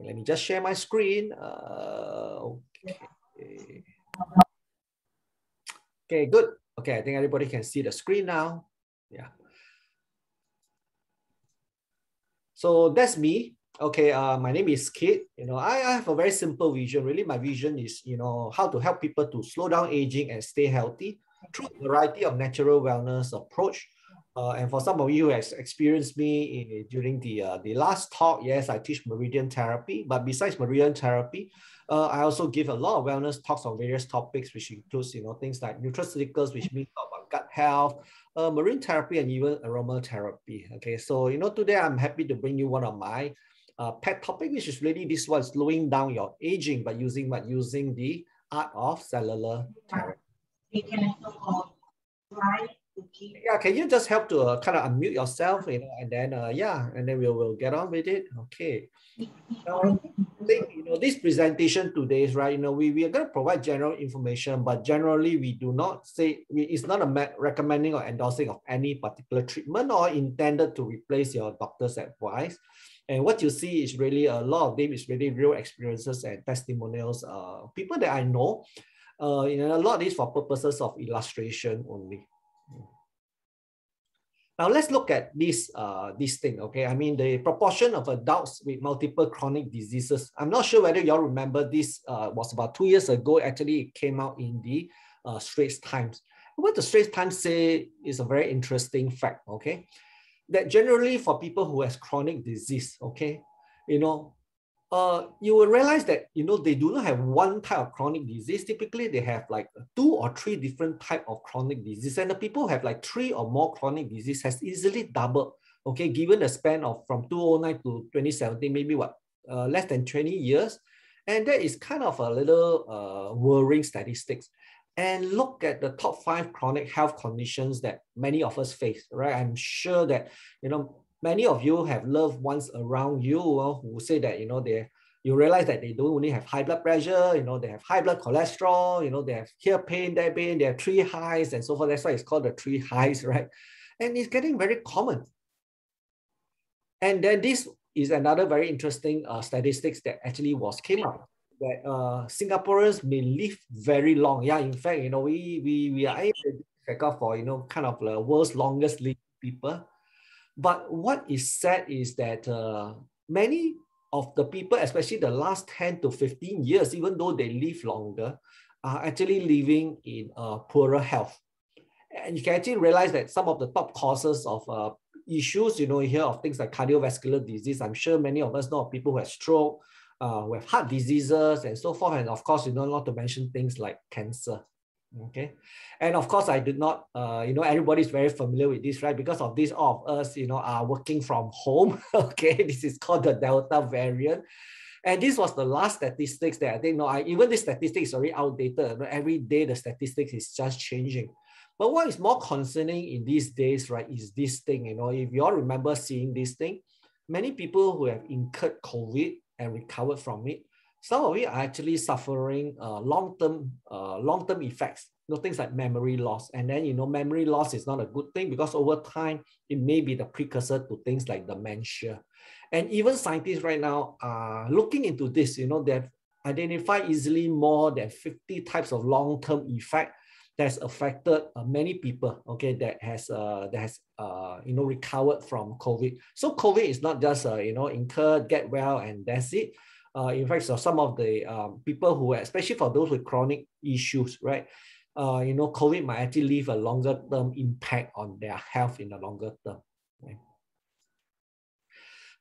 Let me just share my screen. Uh, okay. Okay, good. Okay, I think everybody can see the screen now. Yeah. So that's me. Okay, uh, my name is Kid. You know, I, I have a very simple vision. Really, my vision is, you know, how to help people to slow down aging and stay healthy through a variety of natural wellness approach. Uh, and for some of you who has experienced me in, during the uh, the last talk, yes, I teach meridian therapy. But besides meridian therapy, uh, I also give a lot of wellness talks on various topics, which includes you know things like nutraceuticals, which means about gut health, uh, marine therapy, and even aromatherapy. Okay, so you know today I'm happy to bring you one of my uh, pet topic, which is really this one, slowing down your aging by using what using the art of cellular therapy. Yeah, can you just help to uh, kind of unmute yourself, you know, and then uh, yeah, and then we'll, get on with it. Okay. Now, think, you know, this presentation today is right, you know, we, we are going to provide general information, but generally we do not say, we, it's not a recommending or endorsing of any particular treatment or intended to replace your doctor's advice. And what you see is really a lot of them is really real experiences and testimonials. Uh, people that I know, uh, you know, a lot these for purposes of illustration only. Now let's look at this, uh, this thing, okay? I mean, the proportion of adults with multiple chronic diseases. I'm not sure whether y'all remember this uh, was about two years ago. Actually, it came out in the uh, Straits Times. What the Straits Times say is a very interesting fact, okay? That generally for people who has chronic disease, okay, you know, uh, you will realize that you know they do not have one type of chronic disease. Typically, they have like two or three different type of chronic disease, and the people have like three or more chronic disease has easily doubled. Okay, given the span of from 2009 to 2017, maybe what uh, less than 20 years, and that is kind of a little uh, worrying statistics. And look at the top five chronic health conditions that many of us face. Right, I'm sure that you know many of you have loved ones around you uh, who say that, you know, they you realize that they don't only have high blood pressure, you know, they have high blood cholesterol, you know, they have here pain, there pain, they have three highs and so forth. That's why it's called the three highs, right? And it's getting very common. And then this is another very interesting uh, statistics that actually was came up that uh, Singaporeans may live very long. Yeah, in fact, you know, we we we are to record for you know kind of the world's longest living people. But what is sad is that uh, many of the people, especially the last 10 to 15 years, even though they live longer, are actually living in uh, poorer health. And you can actually realize that some of the top causes of uh, issues, you know, hear of things like cardiovascular disease. I'm sure many of us know of people who have stroke, uh, who have heart diseases and so forth. And of course, you know, not to mention things like cancer. Okay. And of course, I did not, uh, you know, everybody's very familiar with this, right? Because of this, all of us, you know, are working from home. okay. This is called the Delta variant. And this was the last statistics that I think, no, I, even this statistics is already outdated. Every day, the statistics is just changing. But what is more concerning in these days, right, is this thing, you know, if you all remember seeing this thing, many people who have incurred COVID and recovered from it some of it are actually suffering uh, long-term uh, long-term effects. You know, things like memory loss. And then you know memory loss is not a good thing because over time it may be the precursor to things like dementia. And even scientists right now are looking into this you know they've identified easily more than 50 types of long-term effect that's affected uh, many people okay that has uh, that has uh, you know recovered from covid. So covid is not just uh, you know incur get well and that's it uh, in fact, so some of the um, people who, especially for those with chronic issues, right? Uh, you know, COVID might actually leave a longer term impact on their health in the longer term. Right?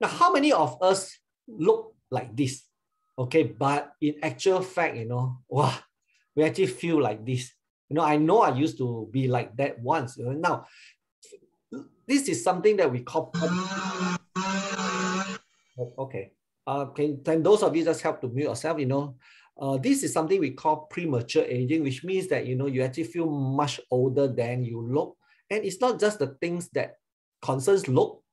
Now, how many of us look like this? Okay, but in actual fact, you know, wow, we actually feel like this. You know, I know I used to be like that once. You know, now, this is something that we call. Okay uh, can, can those of you just help to mute yourself, you know, uh, this is something we call premature aging, which means that, you know, you actually feel much older than you look. And it's not just the things that concerns look.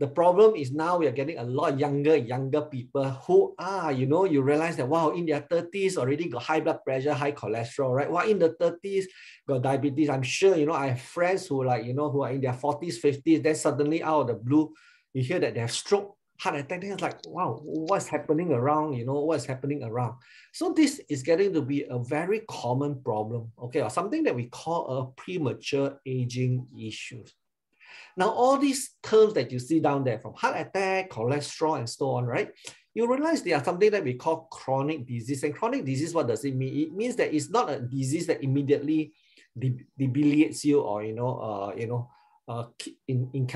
The problem is now we are getting a lot younger, younger people who are, you know, you realize that, wow, in their 30s already got high blood pressure, high cholesterol, right? Wow, in the 30s got diabetes. I'm sure, you know, I have friends who like, you know, who are in their 40s, 50s, then suddenly out of the blue, you hear that they have stroke heart attack. Then it's like, wow, what's happening around? You know, what's happening around? So this is getting to be a very common problem, okay, or something that we call a premature aging issue. Now, all these terms that you see down there from heart attack, cholesterol, and so on, right? You realize they are something that we call chronic disease. And chronic disease, what does it mean? It means that it's not a disease that immediately debilitates you or, you know, uh, you know, uh, in, in,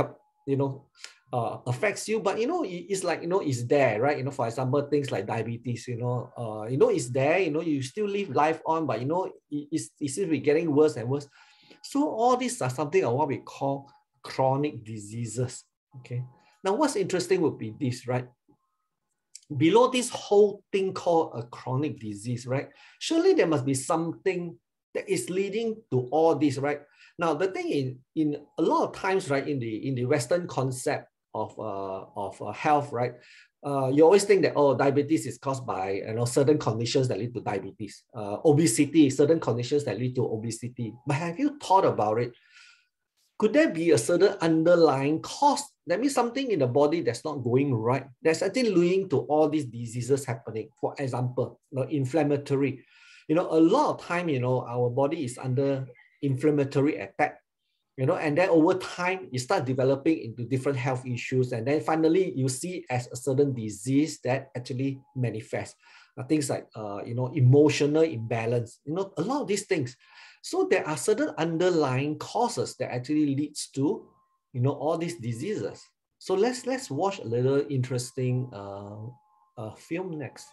you know, uh, affects you, but you know, it's like, you know, it's there, right? You know, for example, things like diabetes, you know, uh, you know, it's there, you know, you still live life on, but you know, it, it's, it seems to be getting worse and worse. So all these are something of what we call chronic diseases, okay? Now, what's interesting would be this, right? Below this whole thing called a chronic disease, right? Surely there must be something that is leading to all this, right? Now, the thing in, in a lot of times, right, in the in the Western concept, of, uh, of uh, health, right? Uh, you always think that, oh, diabetes is caused by you know, certain conditions that lead to diabetes. Uh, obesity, certain conditions that lead to obesity. But have you thought about it? Could there be a certain underlying cause? That means something in the body that's not going right. That's actually leading to all these diseases happening. For example, you know, inflammatory. You know, a lot of time, you know, our body is under inflammatory attack you know, and then over time, you start developing into different health issues. And then finally, you see as a certain disease that actually manifests. Uh, things like, uh, you know, emotional imbalance, you know, a lot of these things. So there are certain underlying causes that actually leads to, you know, all these diseases. So let's, let's watch a little interesting uh, uh, film next.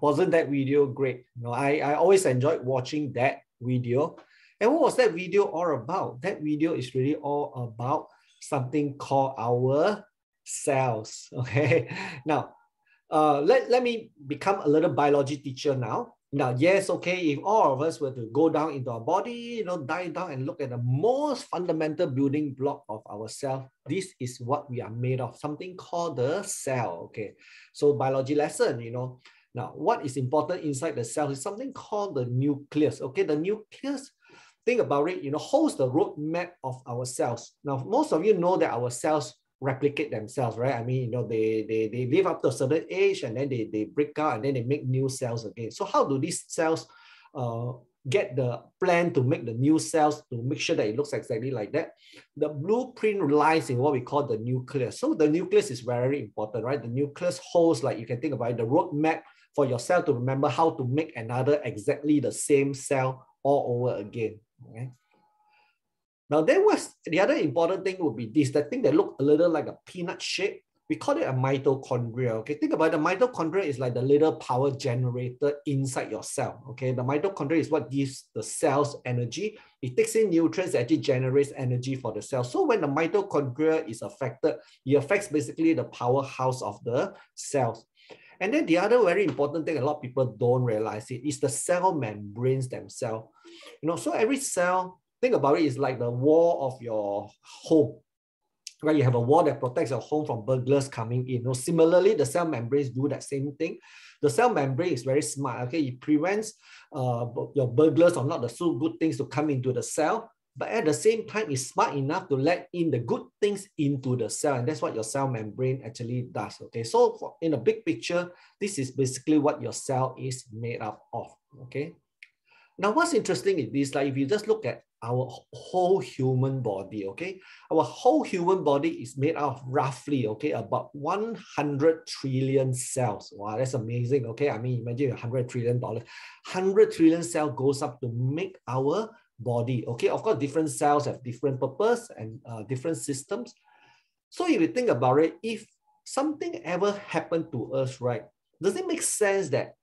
Wasn't that video great? You know, I, I always enjoyed watching that video. And what was that video all about? That video is really all about something called our cells. Okay. Now, uh, let, let me become a little biology teacher now. Now, yes, okay, if all of us were to go down into our body, you know, dive down and look at the most fundamental building block of ourselves, this is what we are made of, something called the cell, okay? So biology lesson, you know, Now, what is important inside the cell is something called the nucleus. Okay, the nucleus, think about it, you know, holds the roadmap of our cells. Now, most of you know that our cells replicate themselves, right? I mean, you know, they, they, they live up to a certain age and then they, they break out and then they make new cells again. So how do these cells uh, get the plan to make the new cells to make sure that it looks exactly like that. The blueprint lies in what we call the nucleus. So the nucleus is very important, right? The nucleus holds, like you can think about it, the roadmap for your cell to remember how to make another exactly the same cell all over again. Okay. Now, then what's the other important thing would be this, the thing that look a little like a peanut shape we call it a mitochondria. Okay, think about it. the mitochondria is like the little power generator inside your cell. Okay, the mitochondria is what gives the cells energy. It takes in nutrients, actually generates energy for the cell. So when the mitochondria is affected, it affects basically the powerhouse of the cells. And then the other very important thing, a lot of people don't realize it, is the cell membranes themselves. You know, so every cell, think about it, is like the wall of your home right? You have a wall that protects your home from burglars coming in. You know, similarly, the cell membranes do that same thing. The cell membrane is very smart. Okay, it prevents uh, your burglars or not the so good things to come into the cell, but at the same time, it's smart enough to let in the good things into the cell, and that's what your cell membrane actually does. Okay, so for, in a big picture, this is basically what your cell is made up of. Okay. Now, what's interesting is this, like if you just look at our whole human body, okay? Our whole human body is made out of roughly, okay, about 100 trillion cells. Wow, that's amazing, okay? I mean, imagine 100 trillion dollars. 100 trillion cell goes up to make our body, okay? Of course, different cells have different purpose and uh, different systems. So if you think about it, if something ever happened to us, right, does it make sense that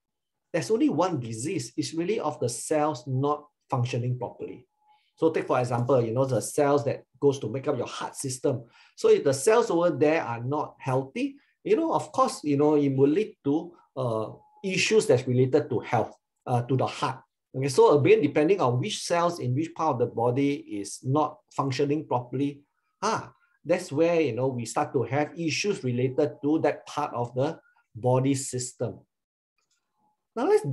there's only one disease? It's really of the cells not functioning properly. So take for example, you know, the cells that goes to make up your heart system. So if the cells over there are not healthy, you know, of course, you know, it will lead to uh, issues that's related to health, uh, to the heart. Okay, so again, depending on which cells in which part of the body is not functioning properly, ah, that's where, you know, we start to have issues related to that part of the body system. Now let's,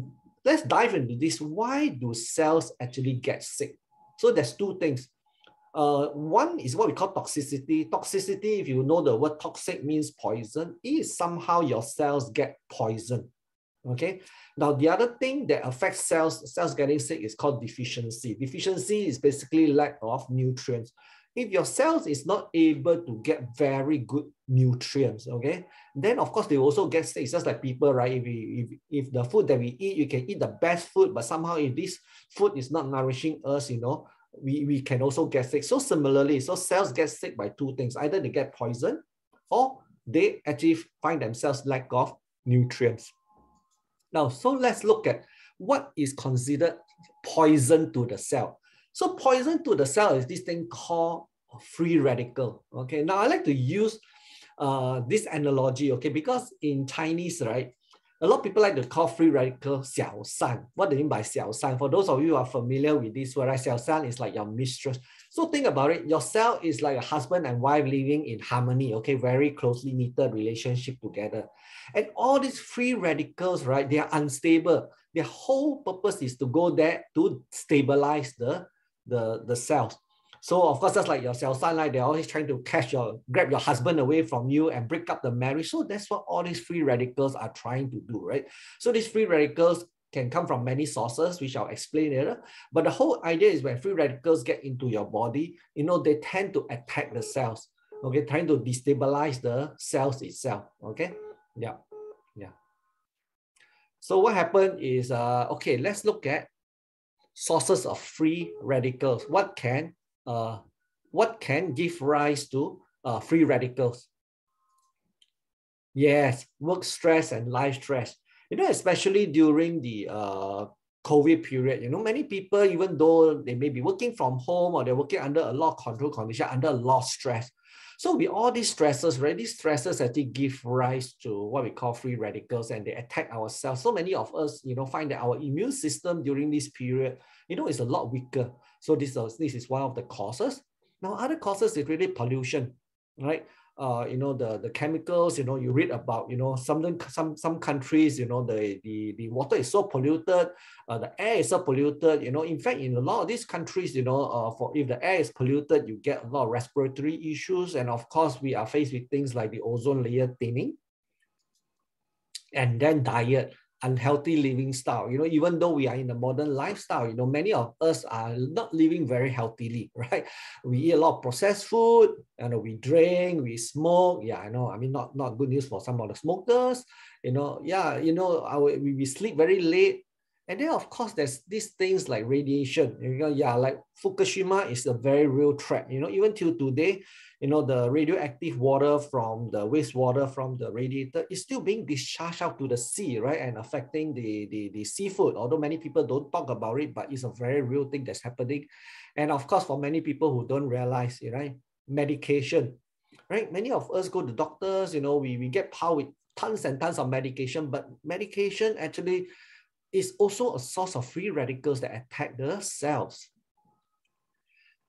let's dive into this. Why do cells actually get sick? So there's two things. Uh, one is what we call toxicity. Toxicity, if you know the word toxic means poison, is somehow your cells get poisoned. Okay. Now the other thing that affects cells, cells getting sick is called deficiency. Deficiency is basically lack of nutrients. If your cells is not able to get very good nutrients, okay, then of course they also get sick. It's just like people, right? If, we, if, if the food that we eat, you can eat the best food, but somehow if this food is not nourishing us, you know, we, we can also get sick. So similarly, so cells get sick by two things. Either they get poisoned or they actually find themselves lack of nutrients. Now, so let's look at what is considered poison to the cell. So poison to the cell is this thing called free radical. Okay, now I like to use uh, this analogy, okay, because in Chinese, right, a lot of people like to call free radical xiao san. What do you mean by xiao san? For those of you who are familiar with this word, right, xiao san is like your mistress. So think about it. Your cell is like a husband and wife living in harmony, okay, very closely knitted relationship together. And all these free radicals, right, they are unstable. Their whole purpose is to go there to stabilize the the, the cells. So of course, that's like your cell sunlight, they're always trying to catch your, grab your husband away from you and break up the marriage. So that's what all these free radicals are trying to do, right? So these free radicals can come from many sources, which I'll explain later. But the whole idea is when free radicals get into your body, you know, they tend to attack the cells, okay, trying to destabilize the cells itself, okay? Yeah, yeah. So what happened is, uh, okay, let's look at sources of free radicals. What can uh, what can give rise to uh, free radicals? Yes, work stress and life stress. You know, especially during the uh, COVID period, you know, many people, even though they may be working from home or they're working under a lot of control condition, under a lot of stress, so with all these stresses, right, these stresses actually give rise to what we call free radicals and they attack our cells. So many of us, you know, find that our immune system during this period, you know, is a lot weaker. So this, is this is one of the causes. Now, other causes is really pollution, right? uh, you know, the, the chemicals, you know, you read about, you know, some, some, some countries, you know, the, the, the water is so polluted, uh, the air is so polluted, you know, in fact, in a lot of these countries, you know, uh, for if the air is polluted, you get a lot of respiratory issues. And of course, we are faced with things like the ozone layer thinning and then diet unhealthy living style. You know, even though we are in a modern lifestyle, you know, many of us are not living very healthily, right? We eat a lot of processed food, and we drink, we smoke. Yeah, I know. I mean, not not good news for some of the smokers. You know, yeah, you know, our, we, we sleep very late. And then, of course, there's these things like radiation. You know, yeah, like Fukushima is a very real threat. You know, even till today, you know, the radioactive water from the wastewater from the radiator is still being discharged out to the sea, right? And affecting the, the, the seafood, although many people don't talk about it, but it's a very real thing that's happening. And of course, for many people who don't realize, right, medication, right? Many of us go to doctors, you know, we, we get power with tons and tons of medication, but medication actually is also a source of free radicals that attack the cells.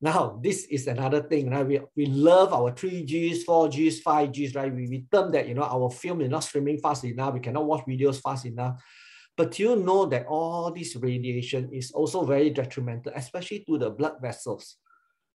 Now, this is another thing, right? We, we love our 3Gs, 4Gs, 5Gs, right? We, we term that, you know, our film is not streaming fast enough. We cannot watch videos fast enough. But you know that all this radiation is also very detrimental, especially to the blood vessels,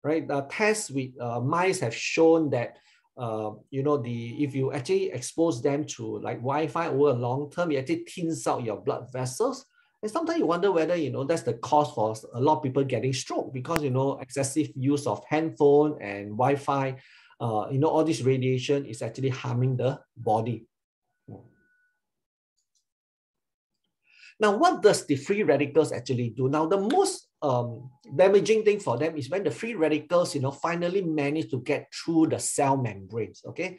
right? The tests with uh, mice have shown that, uh, you know, the if you actually expose them to like Wi-Fi over a long term, it actually thins out your blood vessels and sometimes you wonder whether, you know, that's the cause for a lot of people getting stroke because, you know, excessive use of handphone and Wi-Fi, uh, you know, all this radiation is actually harming the body. Now, what does the free radicals actually do? Now, the most um, damaging thing for them is when the free radicals, you know, finally manage to get through the cell membranes, okay?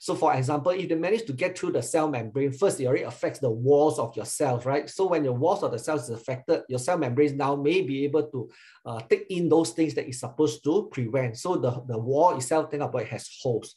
So for example, if they manage to get through the cell membrane, first it already affects the walls of your cells, right? So when your walls of the cells is affected, your cell membranes now may be able to uh, take in those things that it's supposed to prevent. So the, the wall itself, think about it, has holes.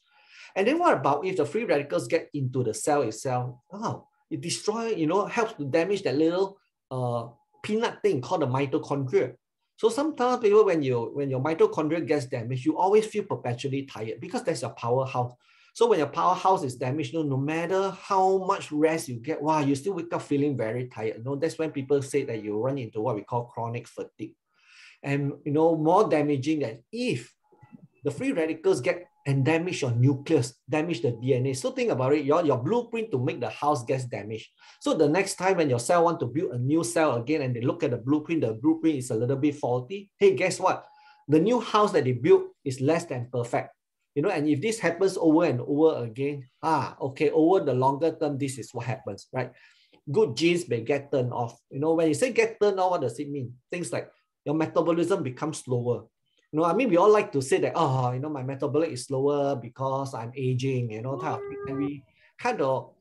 And then what about if the free radicals get into the cell itself? Oh, it destroys, you know, helps to damage that little uh, peanut thing called the mitochondria. So sometimes people, when you when your mitochondria gets damaged, you always feel perpetually tired because that's your powerhouse. So when your powerhouse is damaged, no, no matter how much rest you get, wow, you still wake up feeling very tired. You know, that's when people say that you run into what we call chronic fatigue. And you know, more damaging that if the free radicals get and damage your nucleus, damage the DNA. So think about it, your, your blueprint to make the house gets damaged. So the next time when your cell want to build a new cell again and they look at the blueprint, the blueprint is a little bit faulty. Hey, guess what? The new house that they built is less than perfect. You know, and if this happens over and over again, ah, okay, over the longer term, this is what happens, right? Good genes may get turned off. You know, when you say get turned off, what does it mean? Things like your metabolism becomes slower. You know, I mean, we all like to say that, oh, you know, my metabolic is slower because I'm aging, you know, type of thing. And we kind of,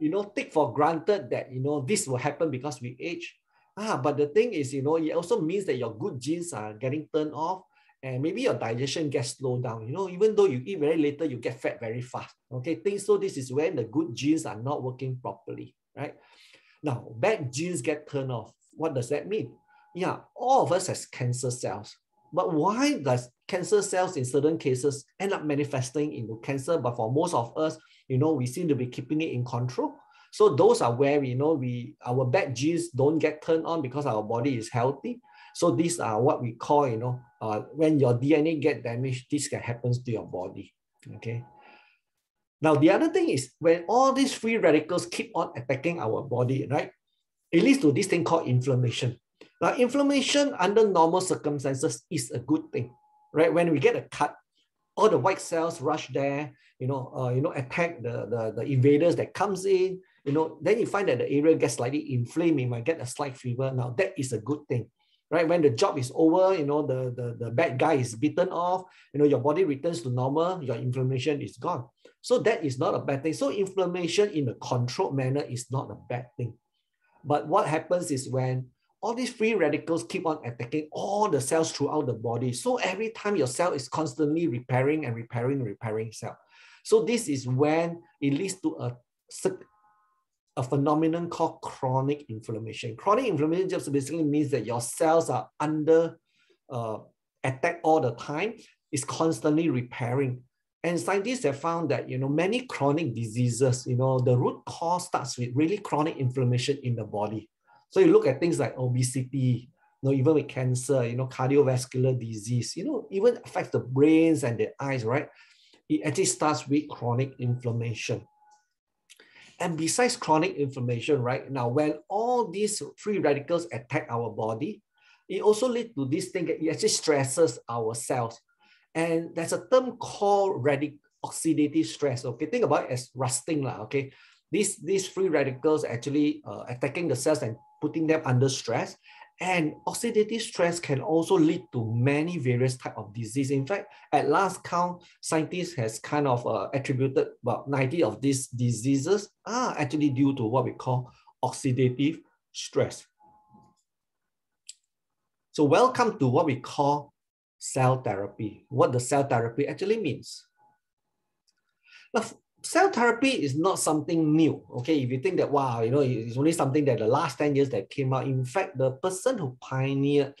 you know, take for granted that, you know, this will happen because we age. Ah, but the thing is, you know, it also means that your good genes are getting turned off and maybe your digestion gets slowed down. You know, even though you eat very little, you get fat very fast. Okay, things so this is when the good genes are not working properly, right? Now, bad genes get turned off. What does that mean? Yeah, all of us has cancer cells. But why does cancer cells in certain cases end up manifesting into cancer? But for most of us, you know, we seem to be keeping it in control. So those are where we know we our bad genes don't get turned on because our body is healthy. So these are what we call, you know, uh, when your DNA get damaged, this can happen to your body, okay? Now, the other thing is when all these free radicals keep on attacking our body, right? It leads to this thing called inflammation. Now, inflammation under normal circumstances is a good thing, right? When we get a cut, all the white cells rush there, you know, uh, you know, attack the, the, the invaders that comes in, you know, then you find that the area gets slightly inflamed, you might get a slight fever. Now, that is a good thing right? When the job is over, you know, the, the, the bad guy is beaten off, you know, your body returns to normal, your inflammation is gone. So that is not a bad thing. So inflammation in a controlled manner is not a bad thing. But what happens is when all these free radicals keep on attacking all the cells throughout the body. So every time your cell is constantly repairing and repairing, repairing cell. So this is when it leads to a a phenomenon called chronic inflammation. Chronic inflammation just basically means that your cells are under uh, attack all the time. It's constantly repairing. And scientists have found that, you know, many chronic diseases, you know, the root cause starts with really chronic inflammation in the body. So you look at things like obesity, you know, even with cancer, you know, cardiovascular disease, you know, even affects the brains and the eyes, right? It actually starts with chronic inflammation. And besides chronic inflammation, right now, when all these free radicals attack our body, it also leads to this thing that it actually stresses our cells. And there's a term called radic oxidative stress. Okay, think about it as rusting. Lah, okay, these, these free radicals actually uh, attacking the cells and putting them under stress. And oxidative stress can also lead to many various type of disease. In fact, at last count, scientists has kind of uh, attributed about 90 of these diseases are actually due to what we call oxidative stress. So welcome to what we call cell therapy. What the cell therapy actually means. Now, cell therapy is not something new. Okay, if you think that wow, you know, it's only something that the last 10 years that came out. In fact, the person who pioneered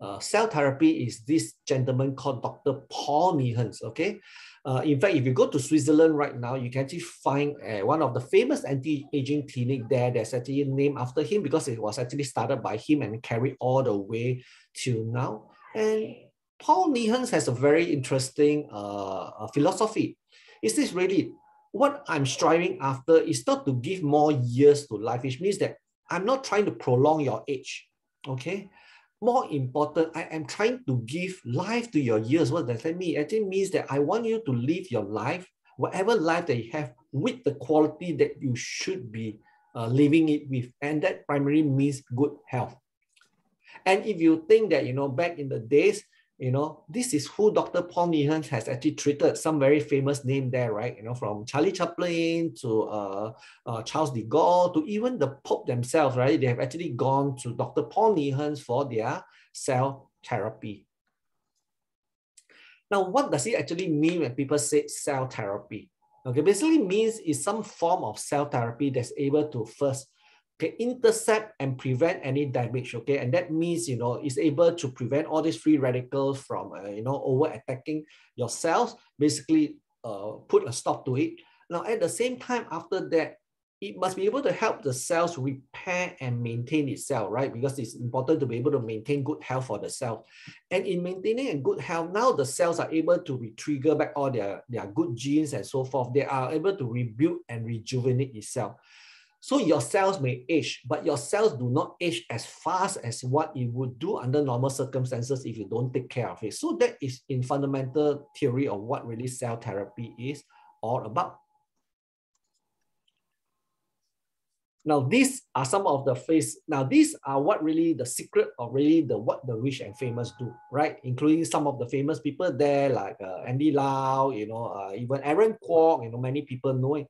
uh, cell therapy is this gentleman called Dr. Paul Niehans. Okay. Uh, in fact, if you go to Switzerland right now, you can actually find uh, one of the famous anti-aging clinic there that's actually named after him because it was actually started by him and carried all the way till now. And Paul Niehans has a very interesting uh, philosophy. Is this really what I'm striving after is not to give more years to life, which means that I'm not trying to prolong your age. Okay. More important, I am trying to give life to your years. What does that mean? It means that I want you to live your life, whatever life that you have, with the quality that you should be uh, living it with. And that primarily means good health. And if you think that, you know, back in the days, you know, this is who Dr. Paul Nihan has actually treated some very famous name there, right? You know, from Charlie Chaplin to uh, uh, Charles de Gaulle to even the Pope themselves, right? They have actually gone to Dr. Paul Nihan for their cell therapy. Now, what does it actually mean when people say cell therapy? Okay, basically means it's some form of cell therapy that's able to first okay, intercept and prevent any damage, okay? And that means, you know, it's able to prevent all these free radicals from, uh, you know, over attacking your cells, basically uh, put a stop to it. Now, at the same time, after that, it must be able to help the cells repair and maintain itself, right? Because it's important to be able to maintain good health for the cell. And in maintaining a good health, now the cells are able to re-trigger back all their, their good genes and so forth. They are able to rebuild and rejuvenate itself. So your cells may age, but your cells do not age as fast as what it would do under normal circumstances if you don't take care of it. So that is in fundamental theory of what really cell therapy is all about. Now, these are some of the face. Now, these are what really the secret of really the what the rich and famous do, right? Including some of the famous people there, like uh, Andy Lau, you know, uh, even Aaron Kwok, you know, many people know it.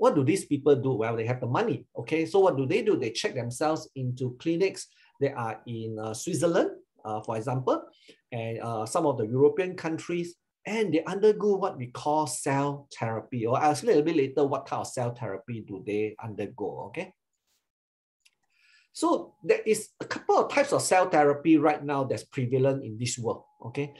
What do these people do? Well, they have the money. Okay, so what do they do? They check themselves into clinics that are in uh, Switzerland, uh, for example, and uh, some of the European countries, and they undergo what we call cell therapy. Or I'll explain a little bit later what kind of cell therapy do they undergo. Okay. So there is a couple of types of cell therapy right now that's prevalent in this world. Okay.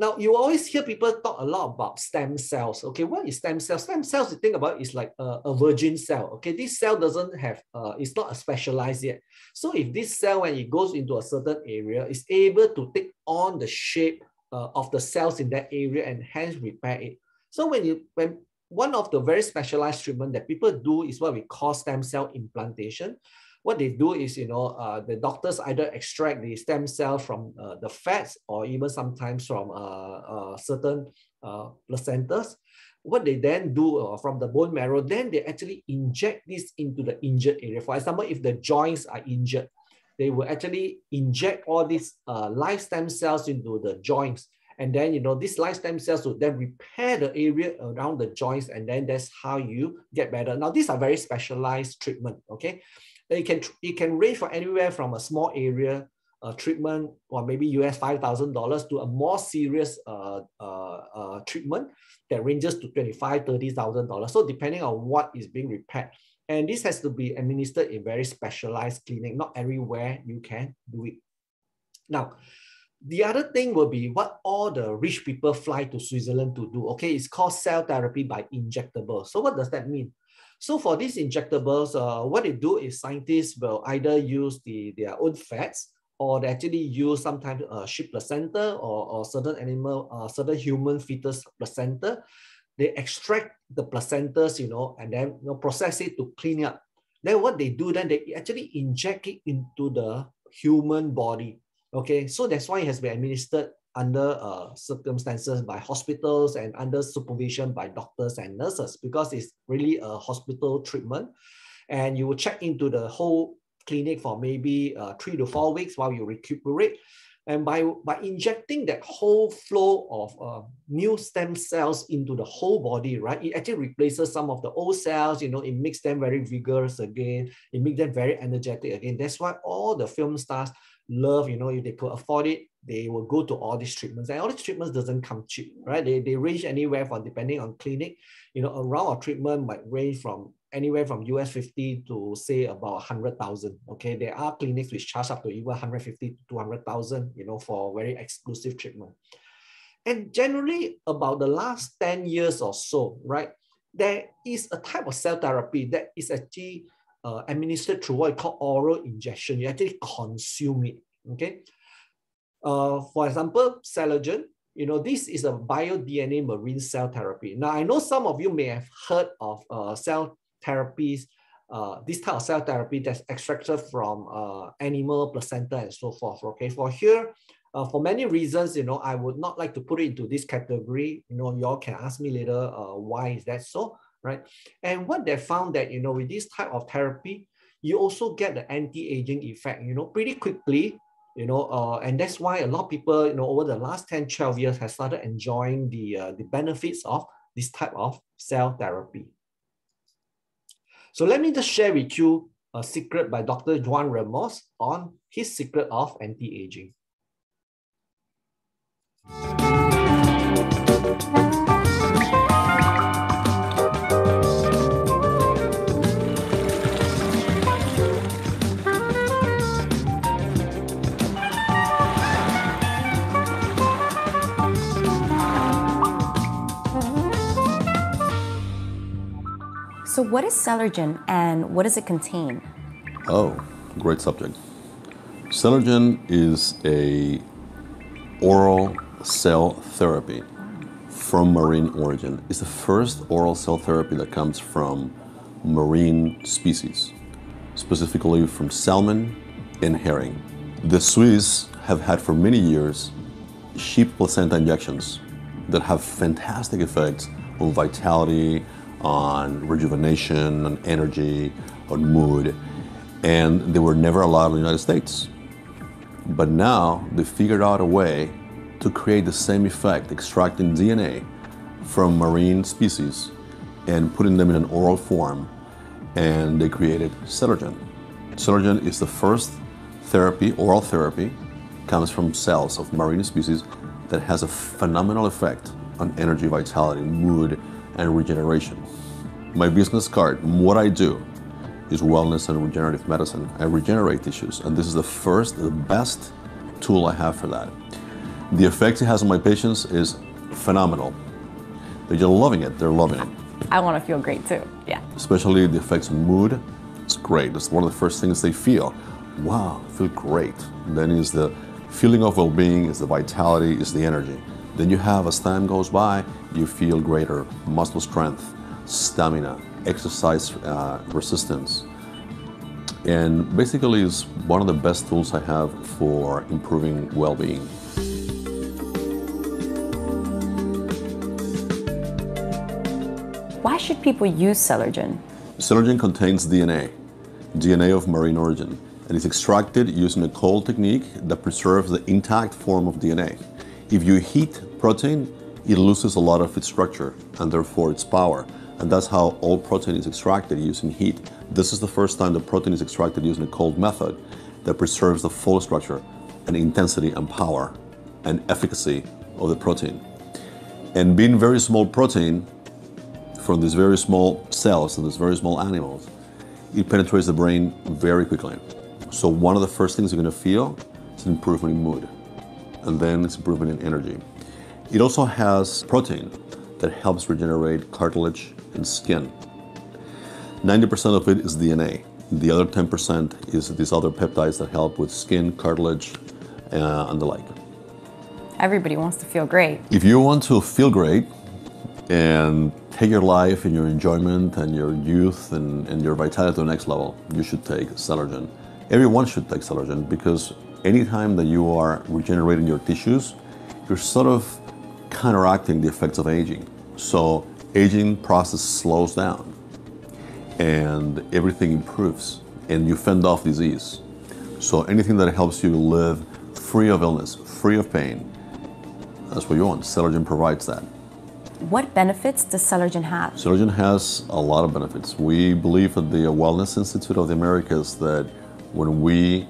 Now, you always hear people talk a lot about stem cells. Okay, what is stem cells? Stem cells, you think about is like a, a, virgin cell. Okay, this cell doesn't have, uh, it's not specialized yet. So if this cell, when it goes into a certain area, is able to take on the shape uh, of the cells in that area and hence repair it. So when you, when one of the very specialized treatment that people do is what we call stem cell implantation what they do is, you know, uh, the doctors either extract the stem cell from uh, the fats or even sometimes from uh, uh certain uh, placentas. What they then do uh, from the bone marrow, then they actually inject this into the injured area. For example, if the joints are injured, they will actually inject all these live stem cells into the joints. And then, you know, these live stem cells will then repair the area around the joints. And then that's how you get better. Now, these are very specialized treatment, okay? It can it can range from anywhere from a small area uh, treatment or maybe US five thousand dollars to a more serious uh, uh, uh, treatment that ranges to twenty five thirty thousand dollars. So depending on what is being repaired, and this has to be administered in very specialized clinic. Not everywhere you can do it. Now, the other thing will be what all the rich people fly to Switzerland to do. Okay, it's called cell therapy by injectable. So what does that mean? So for these injectables, uh, what they do is scientists will either use the, their own fats or they actually use sometimes a sheep placenta or, or certain animal, uh, certain human fetus placenta. They extract the placentas, you know, and then you know, process it to clean up. Then what they do, then they actually inject it into the human body. Okay, so that's why it has been administered under uh, circumstances by hospitals and under supervision by doctors and nurses because it's really a hospital treatment. And you will check into the whole clinic for maybe uh, three to four weeks while you recuperate. And by, by injecting that whole flow of uh, new stem cells into the whole body, right, it actually replaces some of the old cells, you know, it makes them very vigorous again, it makes them very energetic again. That's why all the film stars love, you know, if they could afford it, they will go to all these treatments. And all these treatments doesn't come cheap, right? They, they range anywhere from, depending on clinic, you know, a round of treatment might range from anywhere from US 50 to say about 100,000. Okay, there are clinics which charge up to even 150 to 200,000, you know, for very exclusive treatment. And generally about the last 10 years or so, right, there is a type of cell therapy that is actually uh, administered through what we call oral injection. You actually consume it, okay? Uh, for example, Celergen, you know, this is a bio-DNA marine cell therapy. Now, I know some of you may have heard of uh, cell therapies, uh, this type of cell therapy that's extracted from uh, animal placenta and so forth, okay? For here, uh, for many reasons, you know, I would not like to put it into this category. You know, y'all can ask me later, uh, why is that so? Right? And what they found that, you know, with this type of therapy, you also get the anti-aging effect, you know, pretty quickly, you know, uh, and that's why a lot of people, you know, over the last 10, 12 years have started enjoying the, uh, the benefits of this type of cell therapy. So let me just share with you a secret by Dr. Juan Remos on his secret of anti-aging. So what is Celergen and what does it contain? Oh, great subject. Celergen is a oral cell therapy from marine origin. It's the first oral cell therapy that comes from marine species, specifically from salmon and herring. The Swiss have had for many years sheep placenta injections that have fantastic effects on vitality, on rejuvenation, on energy, on mood, and they were never allowed in the United States. But now they figured out a way to create the same effect, extracting DNA from marine species and putting them in an oral form, and they created Celergen. Celergen is the first therapy, oral therapy, comes from cells of marine species that has a phenomenal effect on energy, vitality, mood, and regeneration. My business card, what I do is wellness and regenerative medicine. I regenerate tissues, and this is the first, the best tool I have for that. The effect it has on my patients is phenomenal. They're just loving it, they're loving it. I want to feel great too, yeah. Especially the effects on mood, it's great. It's one of the first things they feel. Wow, I feel great. And then is the feeling of well-being, is the vitality, is the energy. Then you have, as time goes by, you feel greater muscle strength, stamina, exercise uh, resistance. And basically is one of the best tools I have for improving well-being. Why should people use Celergen? Celergen contains DNA, DNA of marine origin, and is extracted using a cold technique that preserves the intact form of DNA. If you heat protein, it loses a lot of its structure and therefore its power. And that's how all protein is extracted using heat. This is the first time the protein is extracted using a cold method that preserves the full structure and intensity and power and efficacy of the protein. And being very small protein from these very small cells and these very small animals, it penetrates the brain very quickly. So one of the first things you're gonna feel is an improvement in mood. and then it's improvement in energy. It also has protein that helps regenerate cartilage and skin. 90% of it is DNA. The other 10% is these other peptides that help with skin, cartilage, uh, and the like. Everybody wants to feel great. If you want to feel great and take your life and your enjoyment and your youth and, and your vitality to the next level, you should take Celergen. Everyone should take Celergen because anytime that you are regenerating your tissues, you're sort of counteracting the effects of aging. So aging process slows down and everything improves and you fend off disease. So anything that helps you live free of illness, free of pain, that's what you want. Celergen provides that. What benefits does Celergen have? Celergen has a lot of benefits. We believe at the Wellness Institute of the Americas that when we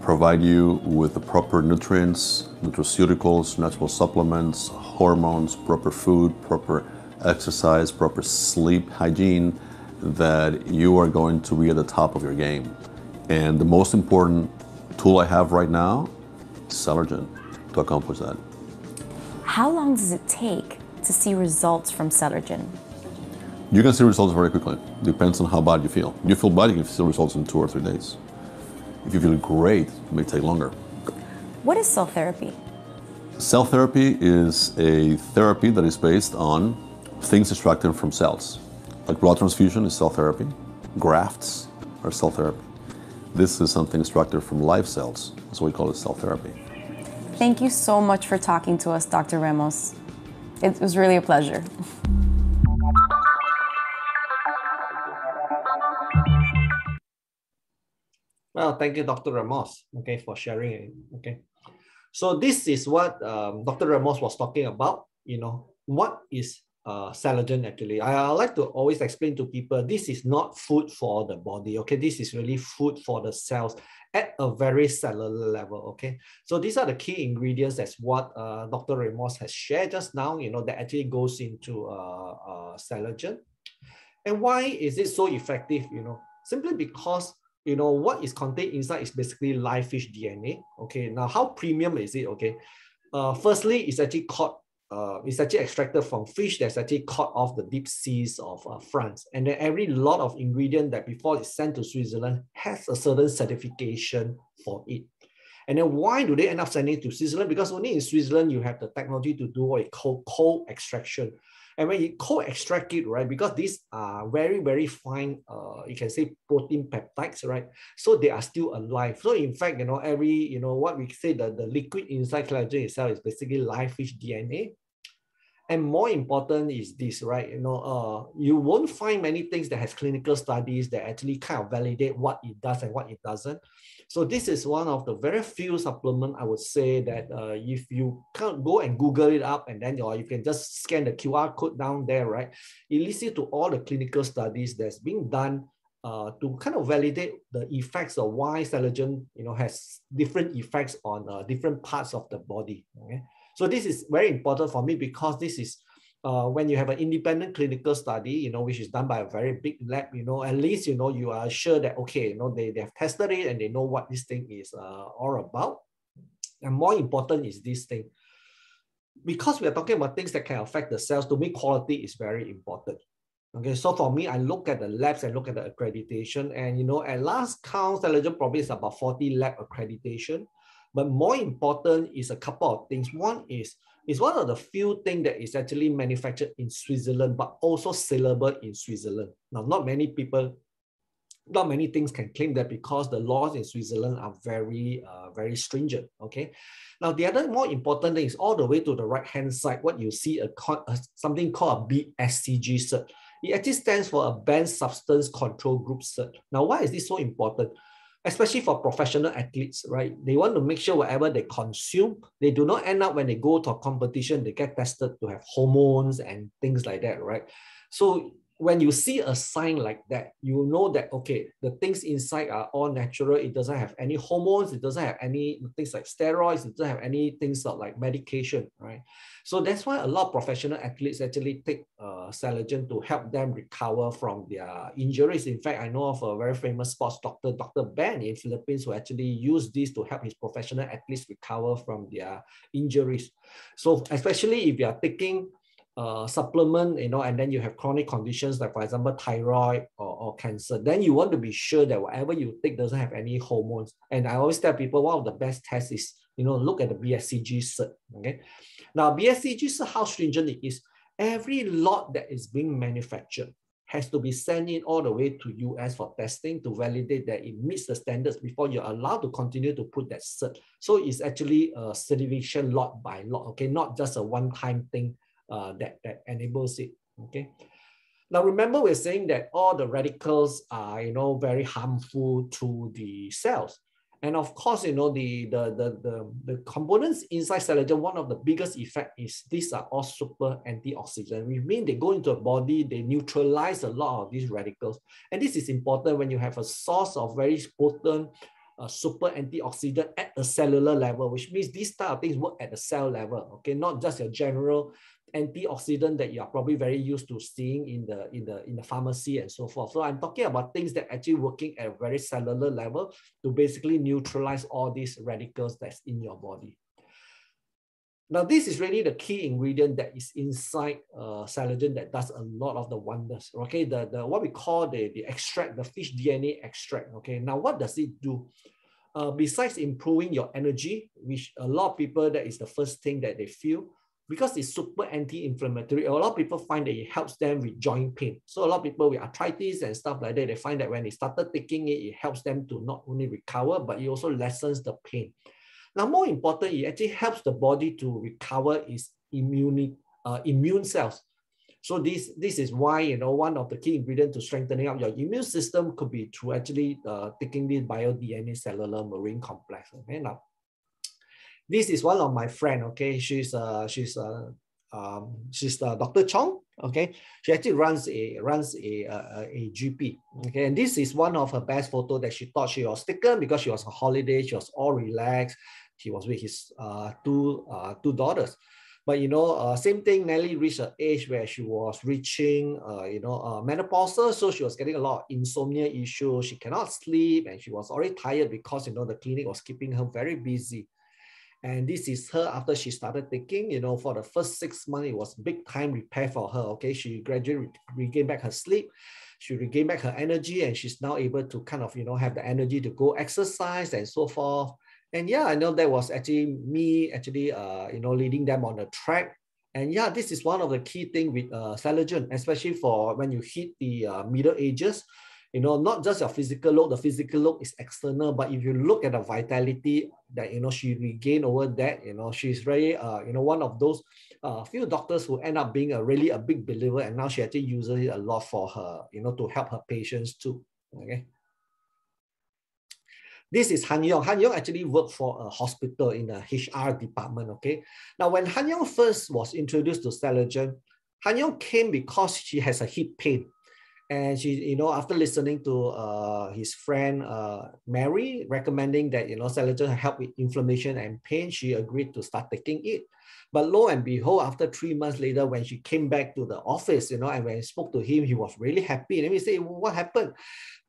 provide you with the proper nutrients, nutraceuticals, natural supplements, hormones, proper food, proper exercise, proper sleep hygiene, that you are going to be at the top of your game. And the most important tool I have right now is Celergen to accomplish that. How long does it take to see results from Celergen? You can see results very quickly. Depends on how bad you feel. If you feel bad, you can see results in two or three days. If you feel great, it may take longer. What is cell therapy? Cell therapy is a therapy that is based on things extracted from cells. Like blood transfusion is cell therapy, grafts are cell therapy. This is something extracted from live cells, so we call it cell therapy. Thank you so much for talking to us, Dr. Remos. It was really a pleasure. Well, thank you, Dr. Remos, okay, for sharing it, okay. So this is what um, Dr. Remos was talking about, you know, what is uh, Celergen actually. I, I like to always explain to people, this is not food for the body, okay? This is really food for the cells at a very cellular level, okay? So these are the key ingredients as what uh, Dr. Remos has shared just now, you know, that actually goes into uh, uh, Celergen. And why is it so effective, you know? Simply because you know, what is contained inside is basically live fish DNA. Okay, now how premium is it? Okay, uh, firstly, it's actually caught, uh, it's actually extracted from fish that's actually caught off the deep seas of uh, France. And then every lot of ingredient that before it's sent to Switzerland has a certain certification for it. And then why do they end up sending it to Switzerland? Because only in Switzerland you have the technology to do what you call cold extraction. And when you co-extract it, right, because these are very, very fine, uh, you can say protein peptides, right? So they are still alive. So in fact, you know, every, you know, what we say that the liquid inside Celergen itself is basically live fish DNA. And more important is this, right? You know, uh, you won't find many things that has clinical studies that actually kind of validate what it does and what it doesn't. So this is one of the very few supplement I would say that uh, if you can't go and Google it up and then or you can just scan the QR code down there, right? It leads you to all the clinical studies that's being done uh, to kind of validate the effects of why Celergen, you know, has different effects on uh, different parts of the body. Okay, so this is very important for me because this is uh, when you have an independent clinical study, you know, which is done by a very big lab, you know, at least, you know, you are sure that, okay, you know, they, they have tested it and they know what this thing is uh, all about. And more important is this thing. Because we are talking about things that can affect the cells, to me, quality is very important. Okay, so for me, I look at the labs and look at the accreditation. And, you know, at last count, Celergen probably is about 40 lab accreditation. But more important is a couple of things. One is it's one of the few things that is actually manufactured in Switzerland, but also sellable in Switzerland. Now, not many people, not many things can claim that because the laws in Switzerland are very, uh, very stringent. Okay. Now, the other more important thing is all the way to the right hand side, what you see a, a something called a BSCG cert. It actually stands for a Banned Substance Control Group cert. Now, why is this so important? Especially for professional athletes, right? They want to make sure whatever they consume, they do not end up when they go to a competition, they get tested to have hormones and things like that, right? So when you see a sign like that, you know that, okay, the things inside are all natural. It doesn't have any hormones. It doesn't have any things like steroids. It doesn't have any things like medication, right? So that's why a lot of professional athletes actually take uh, Celergen to help them recover from their injuries. In fact, I know of a very famous sports doctor, Dr. Ben in Philippines, who actually used this to help his professional athletes recover from their injuries. So especially if you are taking uh, supplement, you know, and then you have chronic conditions like, for example, thyroid or, or cancer, then you want to be sure that whatever you take doesn't have any hormones. And I always tell people one of the best tests is, you know, look at the BSCG cert. Okay. Now, BSCG cert, how stringent it is. Every lot that is being manufactured has to be sent in all the way to US for testing to validate that it meets the standards before you're allowed to continue to put that cert. So it's actually a certification lot by lot, okay, not just a one-time thing uh, that, that enables it, okay? Now, remember we're saying that all the radicals are, you know, very harmful to the cells. And of course, you know, the, the, the, the, the components inside Celergen, one of the biggest effect is these are all super antioxidant. We mean they go into a body, they neutralize a lot of these radicals. And this is important when you have a source of very potent uh, super antioxidant at a cellular level, which means these type of things work at the cell level, okay? Not just your general antioxidant that you are probably very used to seeing in the in the in the pharmacy and so forth. So I'm talking about things that actually working at a very cellular level to basically neutralize all these radicals that's in your body. Now, this is really the key ingredient that is inside uh, that does a lot of the wonders. Okay, the, the what we call the, the extract, the fish DNA extract. Okay, now what does it do? Uh, besides improving your energy, which a lot of people, that is the first thing that they feel, because it's super anti-inflammatory, a lot of people find that it helps them with joint pain. So a lot of people with arthritis and stuff like that, they find that when they started taking it, it helps them to not only recover, but it also lessens the pain. Now, more important, it actually helps the body to recover its immune, uh, immune cells. So this, this is why, you know, one of the key ingredients to strengthening up your immune system could be through actually uh, taking this bio-DNA cellular marine complex. Okay, now this is one of my friend. Okay, she's uh she's uh um she's uh, Dr. Chong. Okay, she actually runs a runs a, a, a GP. Okay, and this is one of her best photo that she thought she was taken because she was on holiday. She was all relaxed. She was with his uh two uh two daughters. But you know, uh, same thing. Nelly reached an age where she was reaching, uh, you know, uh, menopause. So she was getting a lot of insomnia issues. She cannot sleep, and she was already tired because you know the clinic was keeping her very busy. And this is her after she started taking, you know, for the first six months, it was big time repair for her. Okay. She gradually regained back her sleep. She regained back her energy and she's now able to kind of, you know, have the energy to go exercise and so forth. And yeah, I know that was actually me actually, uh, you know, leading them on the track. And yeah, this is one of the key thing with uh, Celergen, especially for when you hit the uh, middle ages you know, not just your physical look, the physical look is external, but if you look at the vitality that, you know, she regained over that, you know, she's very, uh, you know, one of those uh, few doctors who end up being a really a big believer. And now she actually uses it a lot for her, you know, to help her patients too, okay? This is Han Yong. Han Yong actually worked for a hospital in the HR department, okay? Now, when Han Yong first was introduced to Celergen, Han Yong came because she has a hip pain and she you know after listening to uh, his friend uh, Mary recommending that you know Celergen help with inflammation and pain, she agreed to start taking it. But lo and behold, after three months later, when she came back to the office, you know, and when I spoke to him, he was really happy. And we say, what happened?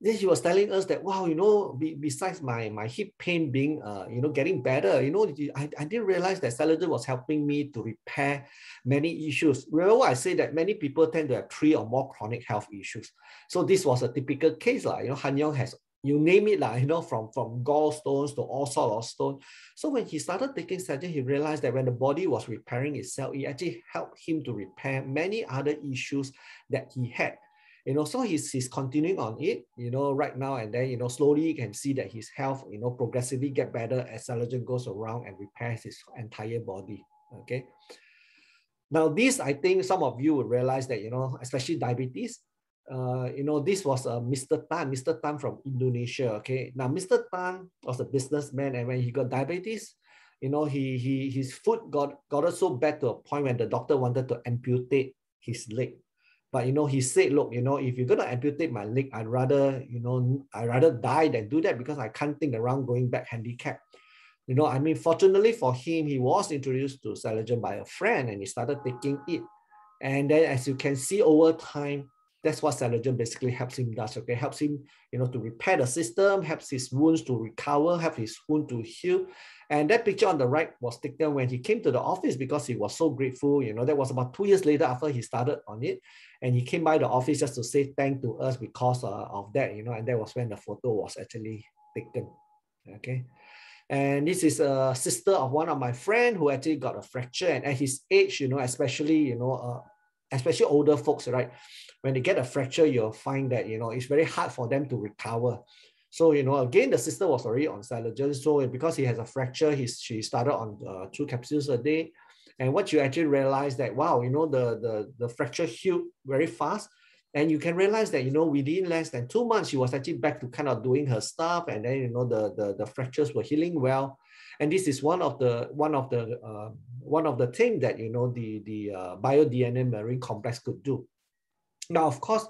Then she was telling us that, wow, you know, be, besides my, my hip pain being, uh, you know, getting better, you know, I, I didn't realize that Celergen was helping me to repair many issues. Remember I say that many people tend to have three or more chronic health issues. So this was a typical case. Like, you know, Han Yong has you name it, like, you know, from, from gallstones to all sort of stone. So when he started taking Celergen, he realized that when the body was repairing itself, it actually helped him to repair many other issues that he had. You know, so he's, he's continuing on it, you know, right now and then, you know, slowly you can see that his health, you know, progressively get better as Celergen goes around and repairs his entire body, okay? Now, this, I think some of you would realize that, you know, especially diabetes, uh, you know, this was uh, Mr. Tan, Mr. Tan from Indonesia. Okay, now Mr. Tan was a businessman, and when he got diabetes, you know, he he his foot got got so bad to a point when the doctor wanted to amputate his leg. But you know, he said, look, you know, if you're gonna amputate my leg, I'd rather, you know, I'd rather die than do that because I can't think around going back handicapped. You know, I mean, fortunately for him, he was introduced to Celergen by a friend and he started taking it. And then as you can see over time, that's what Celergen basically helps him does, okay? Helps him, you know, to repair the system, helps his wounds to recover, helps his wound to heal. And that picture on the right was taken when he came to the office because he was so grateful. You know, that was about two years later after he started on it. And he came by the office just to say thank to us because uh, of that, you know, and that was when the photo was actually taken. Okay. And this is a sister of one of my friend who actually got a fracture. And at his age, you know, especially, you know, uh, especially older folks, right? When they get a fracture, you'll find that, you know, it's very hard for them to recover. So, you know, again, the sister was already on Celergen. So because he has a fracture, he's, she started on uh, two capsules a day. And what you actually realize that, wow, you know, the, the, the fracture healed very fast. And you can realize that, you know, within less than two months, she was actually back to kind of doing her stuff. And then, you know, the, the, the fractures were healing well. And this is one of the, one of the, uh, one of the thing that, you know, the, the uh, bio-DNA marine complex could do. Now, of course,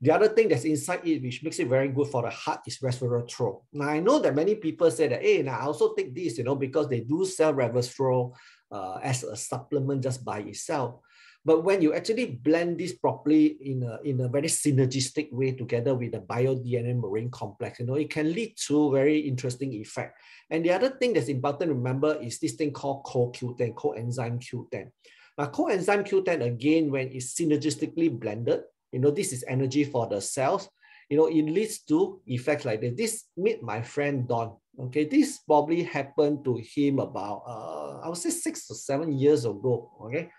the other thing that's inside it, which makes it very good for the heart, is resveratrol. Now, I know that many people say that, hey, now I also take this, you know, because they do sell resveratrol uh, as a supplement just by itself. But when you actually blend this properly in a, in a very synergistic way together with the bio-DNA marine complex, you know, it can lead to very interesting effect. And the other thing that's important to remember is this thing called CoQ10, coenzyme Q10. Now, coenzyme Q10, again, when it's synergistically blended, you know, this is energy for the cells, you know, it leads to effects like this. This meet my friend Don. Okay, this probably happened to him about, uh, I would say six to seven years ago. Okay,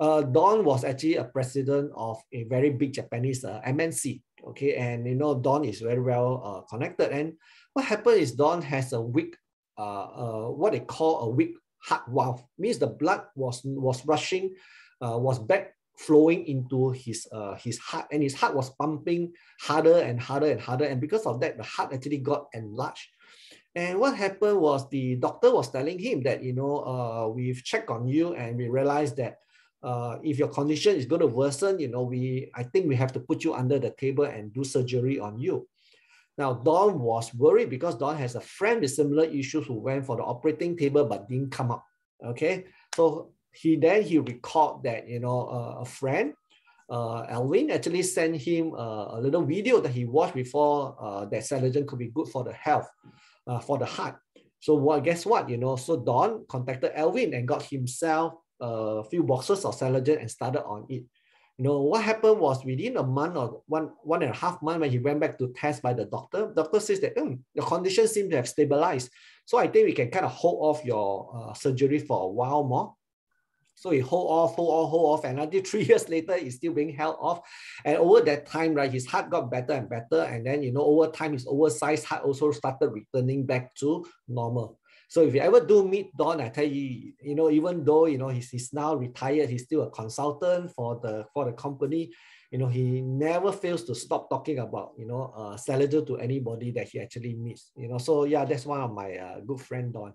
uh, Don was actually a president of a very big Japanese uh, MNC. Okay, and you know Don is very well uh, connected. And what happened is Don has a weak, uh, uh, what they call a weak heart valve. Means the blood was was rushing, uh, was back flowing into his uh, his heart, and his heart was pumping harder and harder and harder. And because of that, the heart actually got enlarged. And what happened was the doctor was telling him that you know uh, we've checked on you and we realized that uh, if your condition is going to worsen, you know, we I think we have to put you under the table and do surgery on you. Now, Don was worried because Don has a friend with similar issues who went for the operating table but didn't come up. Okay, so he then he recalled that you know uh, a friend, uh, Alvin, actually sent him uh, a little video that he watched before uh, that Celergen could be good for the health, uh, for the heart. So well, guess what? You know, so Don contacted Alvin and got himself a few boxes of Celergen and started on it. You know, what happened was within a month or one, one and a half month when he went back to test by the doctor, the doctor says that mm, the condition seems to have stabilized. So I think we can kind of hold off your uh, surgery for a while more. So he hold off, hold off, hold off, and until three years later, he's still being held off. And over that time, right, his heart got better and better. And then, you know, over time, his oversized heart also started returning back to normal. So if you ever do meet Don, I tell you, you know, even though you know he's, he's now retired, he's still a consultant for the for the company. You know, he never fails to stop talking about you know uh, to anybody that he actually meets. You know, so yeah, that's one of my uh, good friend Don.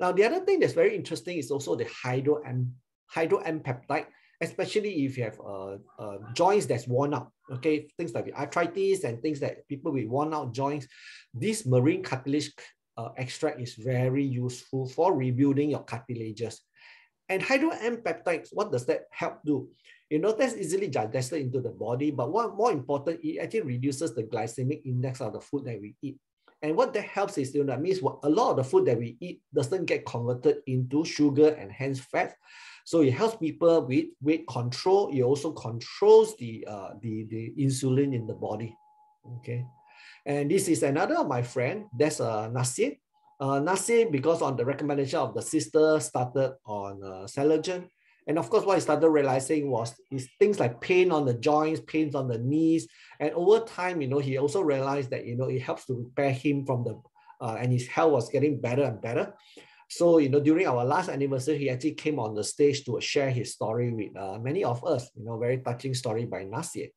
Now the other thing that's very interesting is also the hydro M hydro M peptide, especially if you have uh, uh, joints that's worn out. Okay, things like arthritis and things that people with worn out joints. This marine cartilage uh, extract is very useful for rebuilding your cartilages. And hydro-M peptides, what does that help do? You know, that's easily digested into the body, but what more important, it actually reduces the glycemic index of the food that we eat. And what that helps is, you know, that means what, a lot of the food that we eat doesn't get converted into sugar and hence fat. So it helps people with weight control. It also controls the, uh, the, the insulin in the body. Okay. And this is another of my friend, that's uh, Nasir. Uh, Nasir, because on the recommendation of the sister, started on uh. And of course, what I started realizing was is things like pain on the joints, pains on the knees. And over time, you know, he also realized that, you know, it helps to repair him from the, uh, and his health was getting better and better. So, you know, during our last anniversary, he actually came on the stage to share his story with uh, many of us, you know, very touching story by Nasir.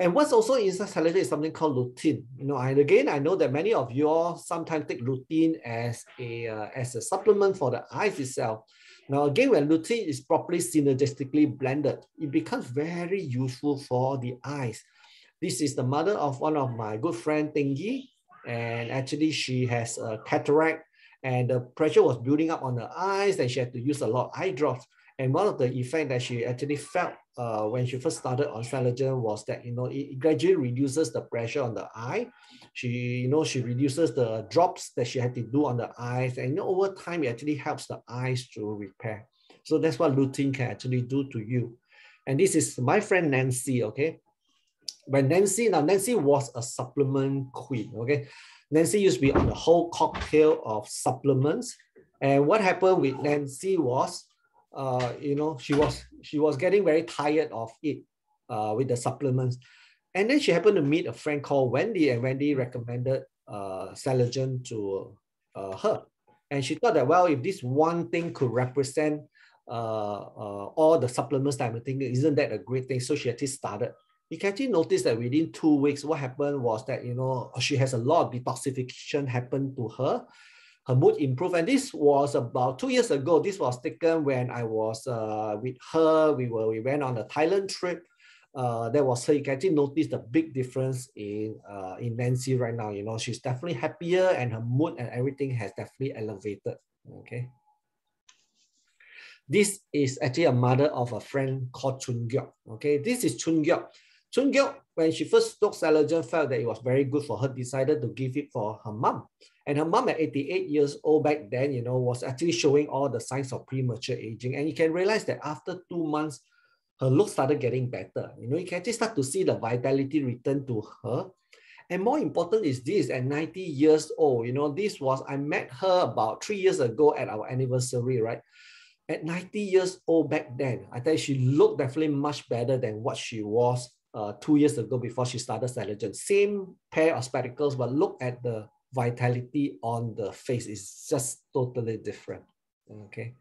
And what's also inside Celergen is something called lutein. You know, and again, I know that many of you all sometimes take lutein as a uh, as a supplement for the eyes itself. Now again, when lutein is properly synergistically blended, it becomes very useful for the eyes. This is the mother of one of my good friend, Tengi, and actually she has a cataract and the pressure was building up on her eyes and she had to use a lot of eye drops. And one of the effects that she actually felt uh, when she first started on Celergen was that, you know, it gradually reduces the pressure on the eye. She, you know, she reduces the drops that she had to do on the eyes. And you know, over time, it actually helps the eyes to repair. So that's what lutein can actually do to you. And this is my friend Nancy, okay? When Nancy, now Nancy was a supplement queen, okay? Nancy used to be on the whole cocktail of supplements. And what happened with Nancy was, uh, you know, she was she was getting very tired of it uh, with the supplements. And then she happened to meet a friend called Wendy, and Wendy recommended uh, Celergen to uh, her. And she thought that, well, if this one thing could represent uh, uh, all the supplements that I'm thinking, isn't that a great thing? So she actually started you can actually notice that within two weeks, what happened was that, you know, she has a lot of detoxification happen to her. Her mood improved. And this was about two years ago. This was taken when I was uh, with her. We were we went on a Thailand trip. Uh, there was her. you can actually notice the big difference in uh, in Nancy right now. You know, she's definitely happier and her mood and everything has definitely elevated. Okay. This is actually a mother of a friend called Chun Gyok. Okay, this is Chun Gyok. Chun when she first took Celergen, felt that it was very good for her, decided to give it for her mom. And her mom at 88 years old back then, you know, was actually showing all the signs of premature aging. And you can realize that after two months, her look started getting better. You know, you can actually start to see the vitality return to her. And more important is this, at 90 years old, you know, this was, I met her about three years ago at our anniversary, right? At 90 years old back then, I think she looked definitely much better than what she was uh, two years ago before she started Celergen. Same pair of spectacles, but look at the vitality on the face. It's just totally different. Okay.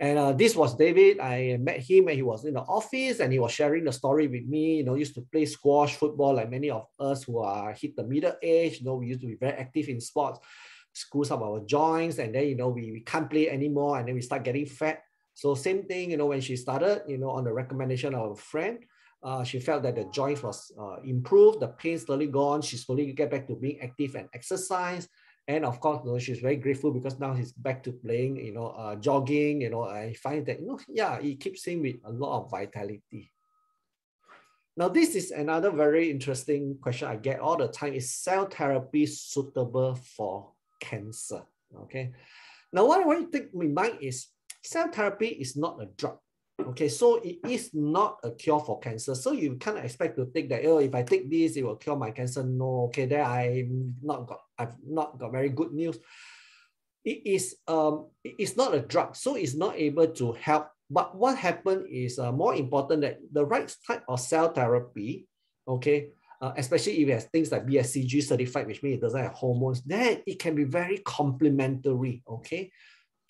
And uh, this was David. I met him and he was in the office and he was sharing the story with me. You know, used to play squash, football, like many of us who are hit the middle age. You know, we used to be very active in sports, screws up our joints, and then, you know, we, we can't play anymore and then we start getting fat. So same thing, you know, when she started, you know, on the recommendation of a friend, uh, she felt that the joint was uh, improved, the pain slowly gone. She slowly get back to being active and exercise. And of course, you know, she's very grateful because now he's back to playing, you know, uh, jogging, you know, I find that, you know, yeah, he keeps him with a lot of vitality. Now, this is another very interesting question I get all the time. Is cell therapy suitable for cancer? Okay. Now, what I want to take in mind is cell therapy is not a drug. Okay, so it is not a cure for cancer. So you can't expect to think that, oh, if I take this, it will cure my cancer. No, okay, there I'm not got, I've not got very good news. It is um, it's not a drug, so it's not able to help. But what happened is uh, more important that the right type of cell therapy, okay, uh, especially if it has things like BSCG certified, which means it doesn't have hormones, then it can be very complementary, okay,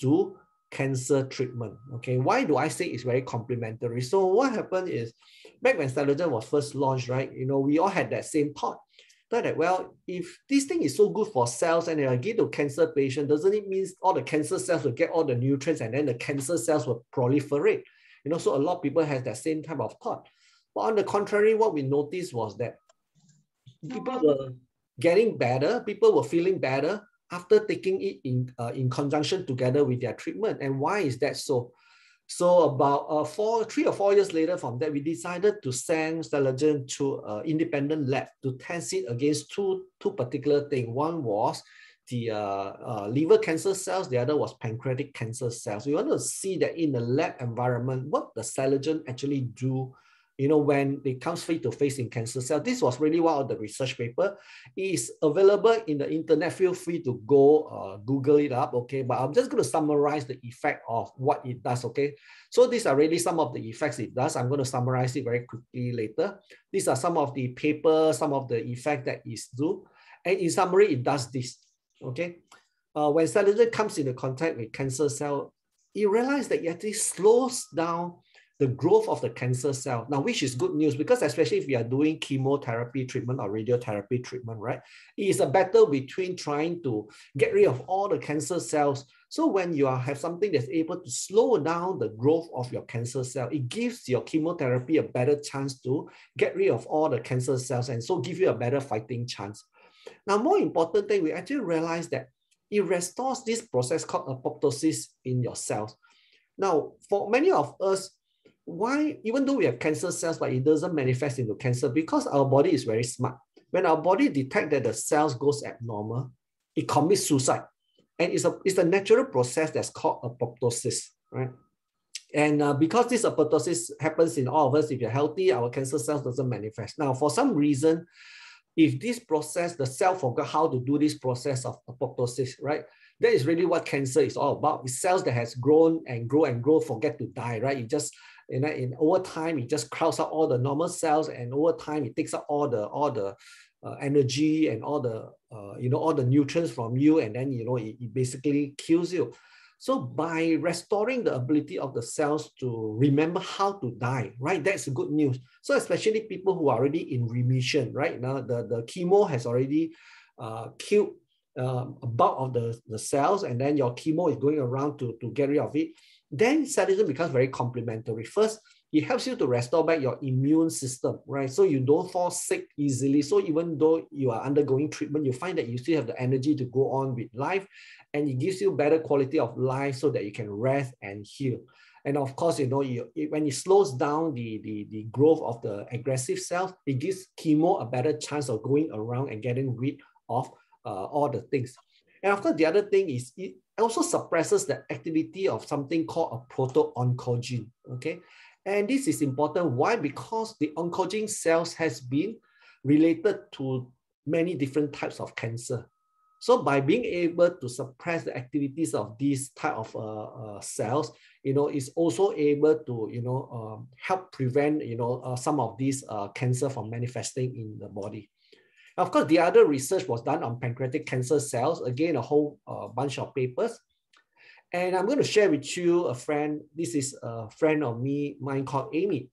to cancer treatment. Okay, why do I say it's very complementary? So what happened is back when Celergen was first launched, right? You know, we all had that same thought. That, well, if this thing is so good for cells and I give to cancer patient, doesn't it mean all the cancer cells will get all the nutrients and then the cancer cells will proliferate? You know, so a lot of people have that same type of thought. But on the contrary, what we noticed was that people were getting better, people were feeling better, after taking it in, uh, in conjunction together with their treatment. And why is that so? So about uh, four, three or four years later from that, we decided to send Celergen to an independent lab to test it against two, two particular things. One was the uh, uh, liver cancer cells, the other was pancreatic cancer cells. We want to see that in the lab environment, what the Celergen actually do you know, when it comes face to face in cancer cell. This was really one of the research paper. It is available in the internet. Feel free to go uh, Google it up, okay? But I'm just going to summarize the effect of what it does, okay? So these are really some of the effects it does. I'm going to summarize it very quickly later. These are some of the papers, some of the effect that is do. And in summary, it does this, okay? Uh, when Celergen comes into contact with cancer cell, you realize that it actually slows down the growth of the cancer cell. Now, which is good news because especially if you are doing chemotherapy treatment or radiotherapy treatment, right? It is a battle between trying to get rid of all the cancer cells. So when you are, have something that's able to slow down the growth of your cancer cell, it gives your chemotherapy a better chance to get rid of all the cancer cells and so give you a better fighting chance. Now, more important thing, we actually realize that it restores this process called apoptosis in your cells. Now, for many of us, why, even though we have cancer cells, but it doesn't manifest into cancer because our body is very smart. When our body detects that the cells goes abnormal, it commits suicide. And it's a, it's a natural process that's called apoptosis, right? And uh, because this apoptosis happens in all of us, if you're healthy, our cancer cells doesn't manifest. Now, for some reason, if this process, the cell forgot how to do this process of apoptosis, right? That is really what cancer is all about. It's cells that has grown and grow and grow, forget to die, right? It just, you know, in over time, it just crowds out all the normal cells, and over time, it takes out all the all the uh, energy and all the uh, you know all the nutrients from you, and then you know it, it basically kills you. So by restoring the ability of the cells to remember how to die, right? That's good news. So especially people who are already in remission, right? Now the, the chemo has already uh, killed um, a bulk of the, the cells and then your chemo is going around to, to get rid of it. Then sedation becomes very complementary. First, it helps you to restore back your immune system, right? So you don't fall sick easily. So even though you are undergoing treatment, you find that you still have the energy to go on with life and it gives you better quality of life so that you can rest and heal. And of course, you know, you, it, when it slows down the, the, the growth of the aggressive cells, it gives chemo a better chance of going around and getting rid of uh, all the things. And of course, the other thing is it also suppresses the activity of something called a proto-oncogene, okay? And this is important. Why? Because the oncogene cells has been related to many different types of cancer. So by being able to suppress the activities of these type of uh, uh, cells, you know, is also able to, you know, um, help prevent, you know, uh, some of these uh, cancer from manifesting in the body. Of course, the other research was done on pancreatic cancer cells. Again, a whole uh, bunch of papers. And I'm going to share with you a friend. This is a friend of me, mine called Amy.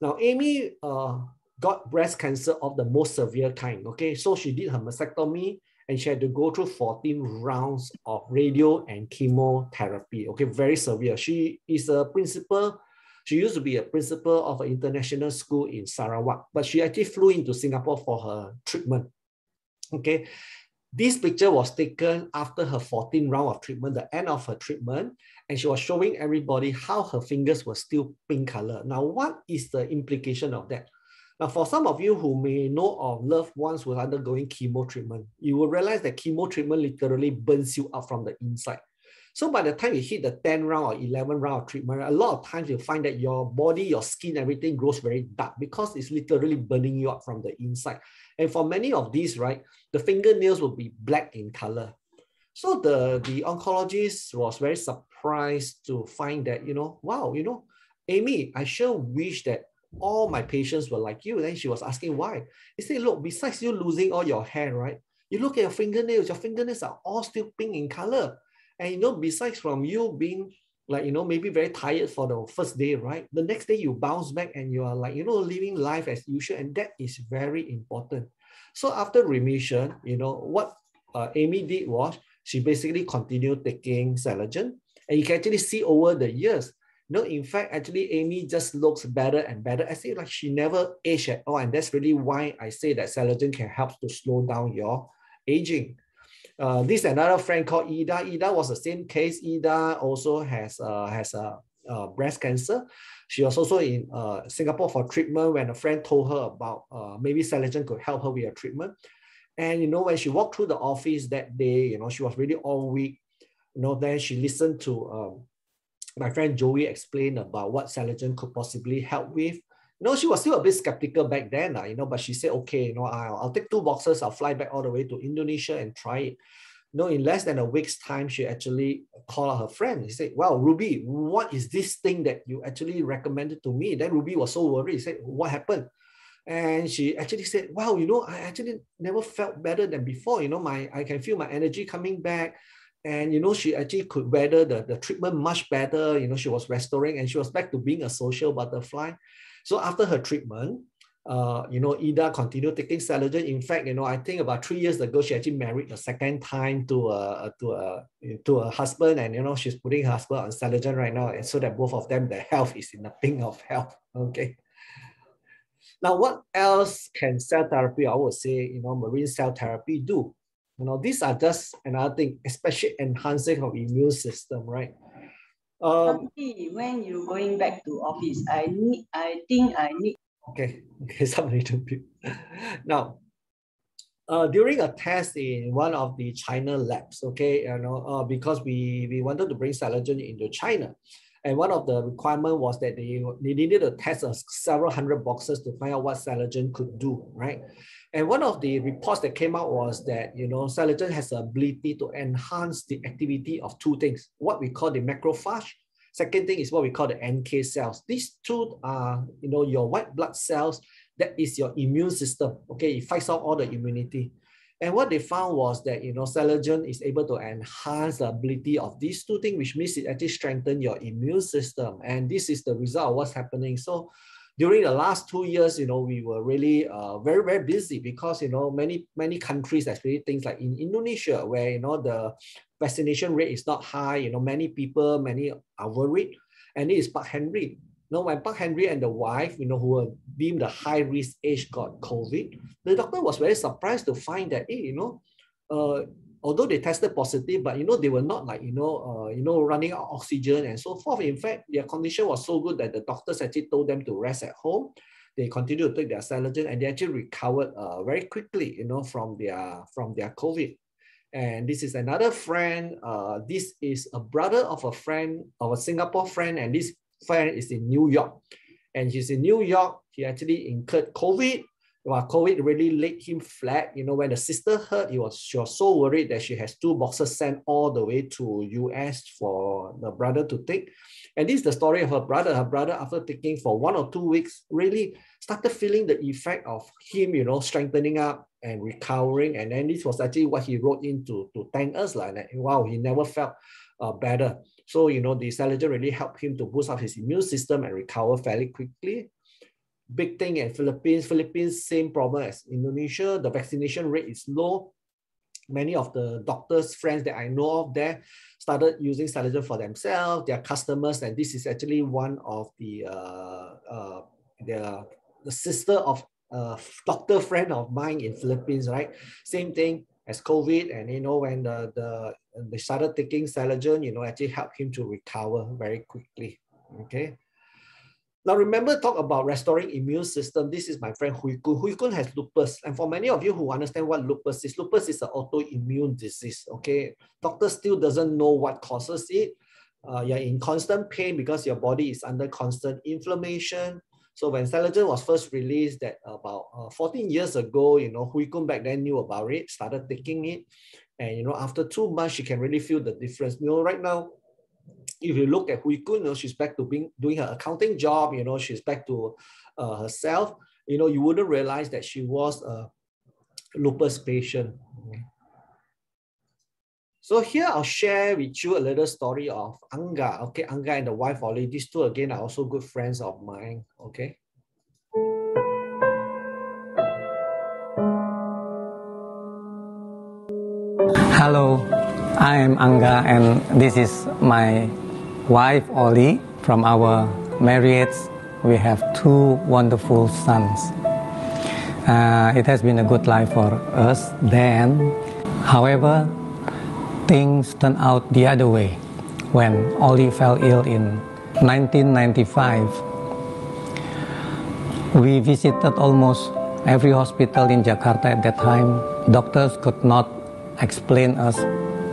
Now, Amy uh, got breast cancer of the most severe kind. Okay, so she did her mastectomy and she had to go through 14 rounds of radio and chemotherapy. Okay, very severe. She is a principal. She used to be a principal of an international school in Sarawak, but she actually flew into Singapore for her treatment. Okay, this picture was taken after her 14 round of treatment, the end of her treatment, and she was showing everybody how her fingers were still pink color. Now, what is the implication of that? Now, for some of you who may know of loved ones who are undergoing chemo treatment, you will realize that chemo treatment literally burns you up from the inside. So by the time you hit the 10 round or 11 round of treatment, a lot of times you'll find that your body, your skin, everything grows very dark because it's literally burning you up from the inside. And for many of these, right, the fingernails will be black in color. So the, the oncologist was very surprised to find that, you know, wow, you know, Amy, I sure wish that all my patients were like you. Then she was asking why. He said, look, besides you losing all your hair, right? You look at your fingernails, your fingernails are all still pink in color. And you know, besides from you being like, you know, maybe very tired for the first day, right? The next day you bounce back and you are like, you know, living life as usual. And that is very important. So after remission, you know, what uh, Amy did was she basically continued taking Celergen. And you can actually see over the years, no, in fact, actually, Amy just looks better and better. I say like she never aged at all. And that's really why I say that Celergen can help to slow down your aging. Uh, this another friend called Ida. Ida was the same case. Ida also has uh, has a uh, breast cancer. She was also in uh, Singapore for treatment when a friend told her about uh, maybe Celergen could help her with a treatment. And you know, when she walked through the office that day, you know, she was really all weak. You know, then she listened to um, my friend Joey explained about what Celergen could possibly help with. Know, she was still a bit skeptical back then, uh, you know, but she said, okay, you know, I'll, I'll take two boxes, I'll fly back all the way to Indonesia and try it. You know, in less than a week's time, she actually called her friend. He said, well, Ruby, what is this thing that you actually recommended to me? Then Ruby was so worried. He said, what happened? And she actually said, wow, you know, I actually never felt better than before. You know, my I can feel my energy coming back and you know she actually could weather the, the treatment much better you know she was restoring and she was back to being a social butterfly so after her treatment uh, you know, Ida continued taking Celergen. In fact, you know, I think about three years ago, she actually married a second time to a to a to a husband, and you know, she's putting her husband on Celergen right now, and so that both of them, their health is in the pink of health. Okay. Now, what else can cell therapy, I would say, you know, marine cell therapy do? You know, these are just another thing, especially enhancing of immune system, right? Um, when you're going back to office, I need, I think I need Okay, okay, somebody to be. Now, uh, during a test in one of the China labs, okay, you know, uh, because we, we wanted to bring Celergen into China. And one of the requirement was that they, they needed to test several hundred boxes to find out what Celergen could do, right? And one of the reports that came out was that, you know, Celergen has the ability to enhance the activity of two things, what we call the macrophage Second thing is what we call the NK cells. These two are, you know, your white blood cells. That is your immune system. Okay, it fights out all the immunity. And what they found was that, you know, Celergen is able to enhance the ability of these two things, which means it actually strengthen your immune system. And this is the result of what's happening. So during the last two years, you know, we were really uh, very, very busy because, you know, many, many countries, especially things like in Indonesia, where, you know, the vaccination rate is not high, you know, many people, many are worried. And it is Pak Henry. Know, when Pak Henry and the wife, you know, who were deemed the high risk age got COVID, the doctor was very surprised to find that, hey, you know, uh, although they tested positive, but you know, they were not like, you know, uh, you know, running out oxygen and so forth. In fact, their condition was so good that the doctors actually told them to rest at home. They continued to take their Celergen and they actually recovered uh, very quickly, you know, from their from their COVID. And this is another friend. Uh, this is a brother of a friend, of a Singapore friend, and this friend is in New York. And he's in New York. He actually incurred COVID well, COVID really laid him flat. You know, when the sister heard, he was she was so worried that she has two boxes sent all the way to US for the brother to take. And this is the story of her brother. Her brother, after taking for one or two weeks, really started feeling the effect of him, you know, strengthening up and recovering. And then this was actually what he wrote in to, to thank us, like. Wow, he never felt uh, better. So, you know, the Celergen really helped him to boost up his immune system and recover fairly quickly big thing in Philippines. Philippines, same problem as Indonesia. The vaccination rate is low. Many of the doctors, friends that I know of there started using Celergen for themselves, their customers, and this is actually one of the uh, uh, the sister of a doctor friend of mine in Philippines, right? Same thing as COVID, and you know when the the they started taking Celergen, you know, actually helped him to recover very quickly. Okay. Now remember, talk about restoring immune system. This is my friend Hui Kun. Hui Kun has lupus. And for many of you who understand what lupus is, lupus is an autoimmune disease, okay? Doctor still doesn't know what causes it. Uh, you're in constant pain because your body is under constant inflammation. So when Celergen was first released that about uh, 14 years ago, you know, Hui Kun back then knew about it, started taking it. And, you know, after two months, she can really feel the difference. You know, right now, if you look at Hui Kun, you know, she's back to being doing her accounting job, you know, she's back to uh, herself, you know, you wouldn't realize that she was a lupus patient. So here I'll share with you a little story of Anga. Okay, Anga and the wife Ollie. These two again are also good friends of mine. Okay. Hello, I am Anga and this is my wife Oli. From our marriage, we have two wonderful sons. Uh, it has been a good life for us then. However, things turned out the other way. When Oli fell ill in 1995, we visited almost every hospital in Jakarta at that time. Doctors could not explain us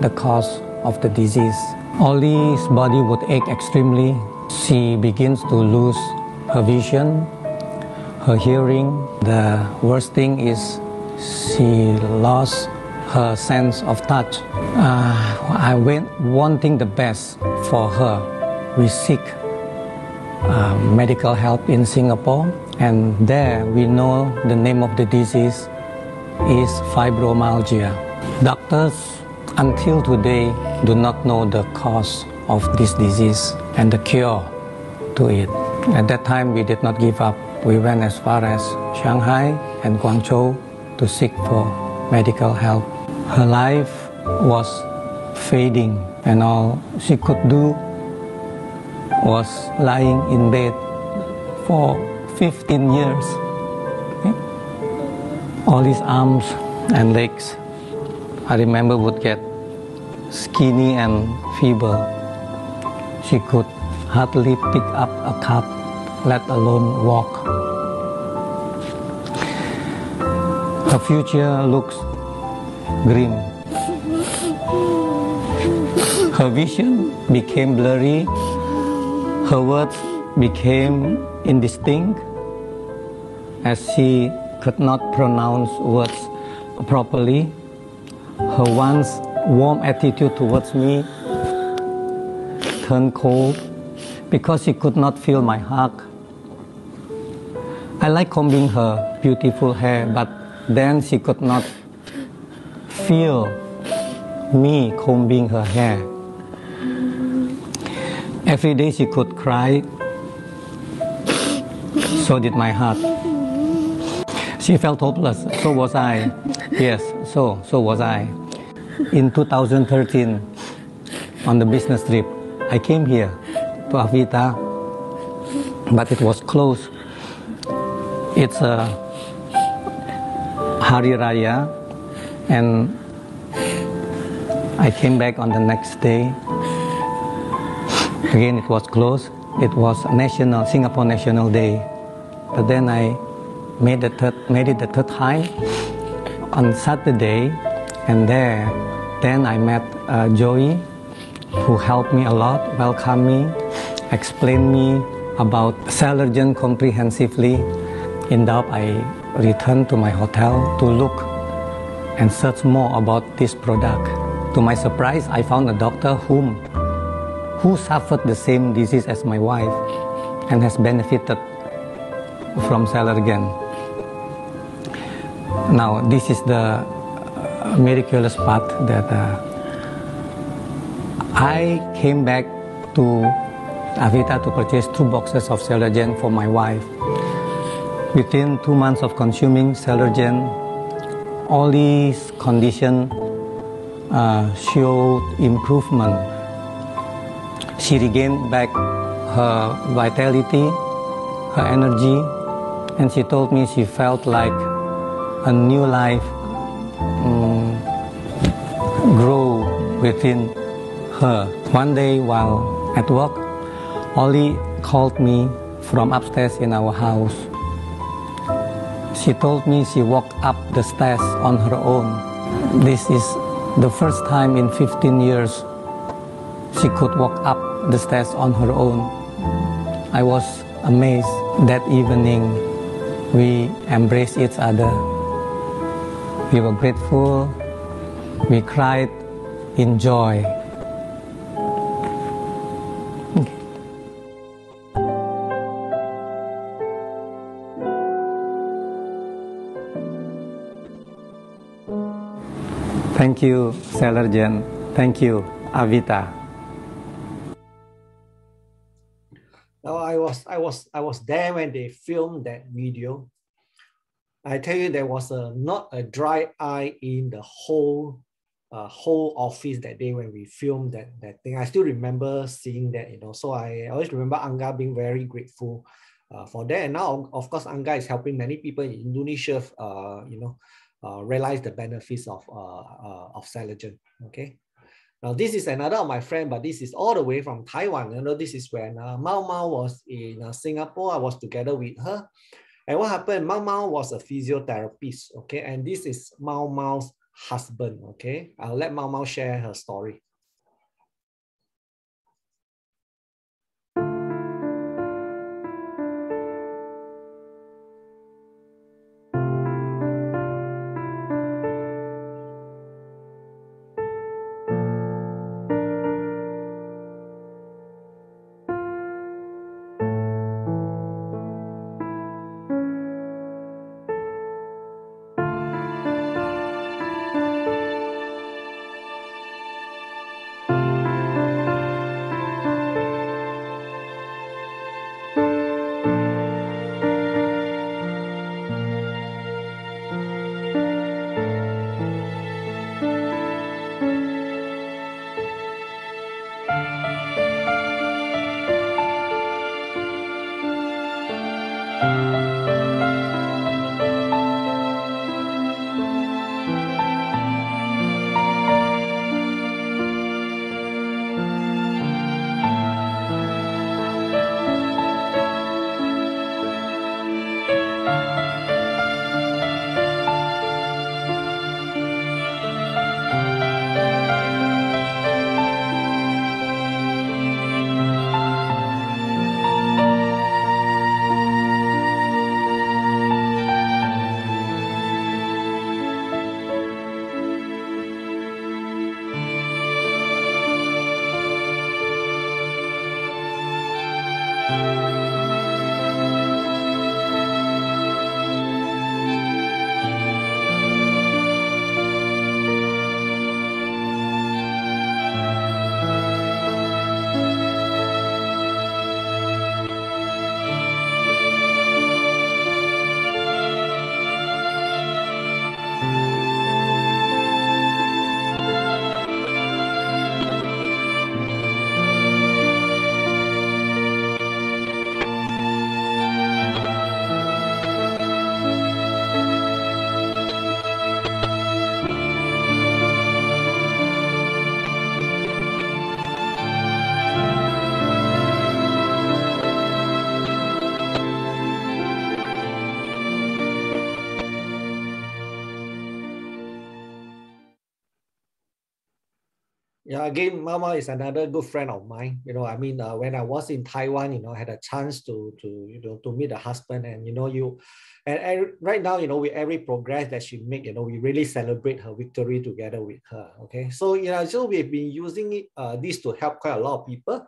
the cause of the disease. Ollie's body would ache extremely. She begins to lose her vision, her hearing. The worst thing is she lost her sense of touch. Uh, I went wanting the best for her. We seek uh, medical help in Singapore, and there we know the name of the disease is fibromyalgia. Doctors until today do not know the cause of this disease and the cure to it. At that time, we did not give up. We went as far as Shanghai and Guangzhou to seek for medical help. Her life was fading, and all she could do was lying in bed for 15 years. All his arms and legs, I remember, would get skinny and feeble. She could hardly pick up a cup, let alone walk. Her future looks grim. Her vision became blurry. Her words became indistinct as she could not pronounce words properly. Her once warm attitude towards me turned cold because she could not feel my hug. I like combing her beautiful hair, but then she could not feel me combing her hair. Every day she could cry, so did my heart. She felt hopeless, so was I. Yes, so, so was I. In 2013, on the business trip, I came here to Avita, but it was closed. It's a Hari Raya, and I came back on the next day. Again, it was closed. It was national Singapore National Day, but then I made the third, made it the third time on Saturday, and there, then I met uh, Joey, who helped me a lot, welcomed me, explained me about Celergen comprehensively. In doubt, I returned to my hotel to look and search more about this product. To my surprise, I found a doctor whom who suffered the same disease as my wife and has benefited from Celergen. Now, this is the uh, miraculous part that uh, I came back to Avita to purchase two boxes of Celergen for my wife. Within two months of consuming Celergen, all these conditions uh, showed improvement. She regained back her vitality, her energy, and she told me she felt like a new life um, grow within her. One day while at work, Ollie called me from upstairs in our house. She told me she walked up the stairs on her own. This is the first time in 15 years she could walk up the stairs on her own. I was amazed that evening we embraced each other. We were grateful. We cried in joy. Thank you, Celergen. Thank you, Avita. I was I was I was there when they filmed that video. I tell you, there was a not a dry eye in the whole uh, whole office that day when we filmed that that thing. I still remember seeing that, you know. So I always remember Angga being very grateful uh, for that. And now, of course, Angga is helping many people in Indonesia, uh, you know, uh, realize the benefits of uh, uh, of Celergen. Okay. Now this is another of my friend, but this is all the way from Taiwan. You know, this is when uh, Mao Mao was in uh, Singapore. I was together with her. And what happened, Mao Mao was a physiotherapist, okay? And this is Mao Mao's husband, okay? I'll let Mao Mao share her story. Again, Mama is another good friend of mine. You know, I mean, uh, when I was in Taiwan, you know, I had a chance to to you know to meet the husband, and you know, you, and, and right now, you know, with every progress that she make, you know, we really celebrate her victory together with her. Okay, so yeah, so we've been using it, uh, this to help quite a lot of people.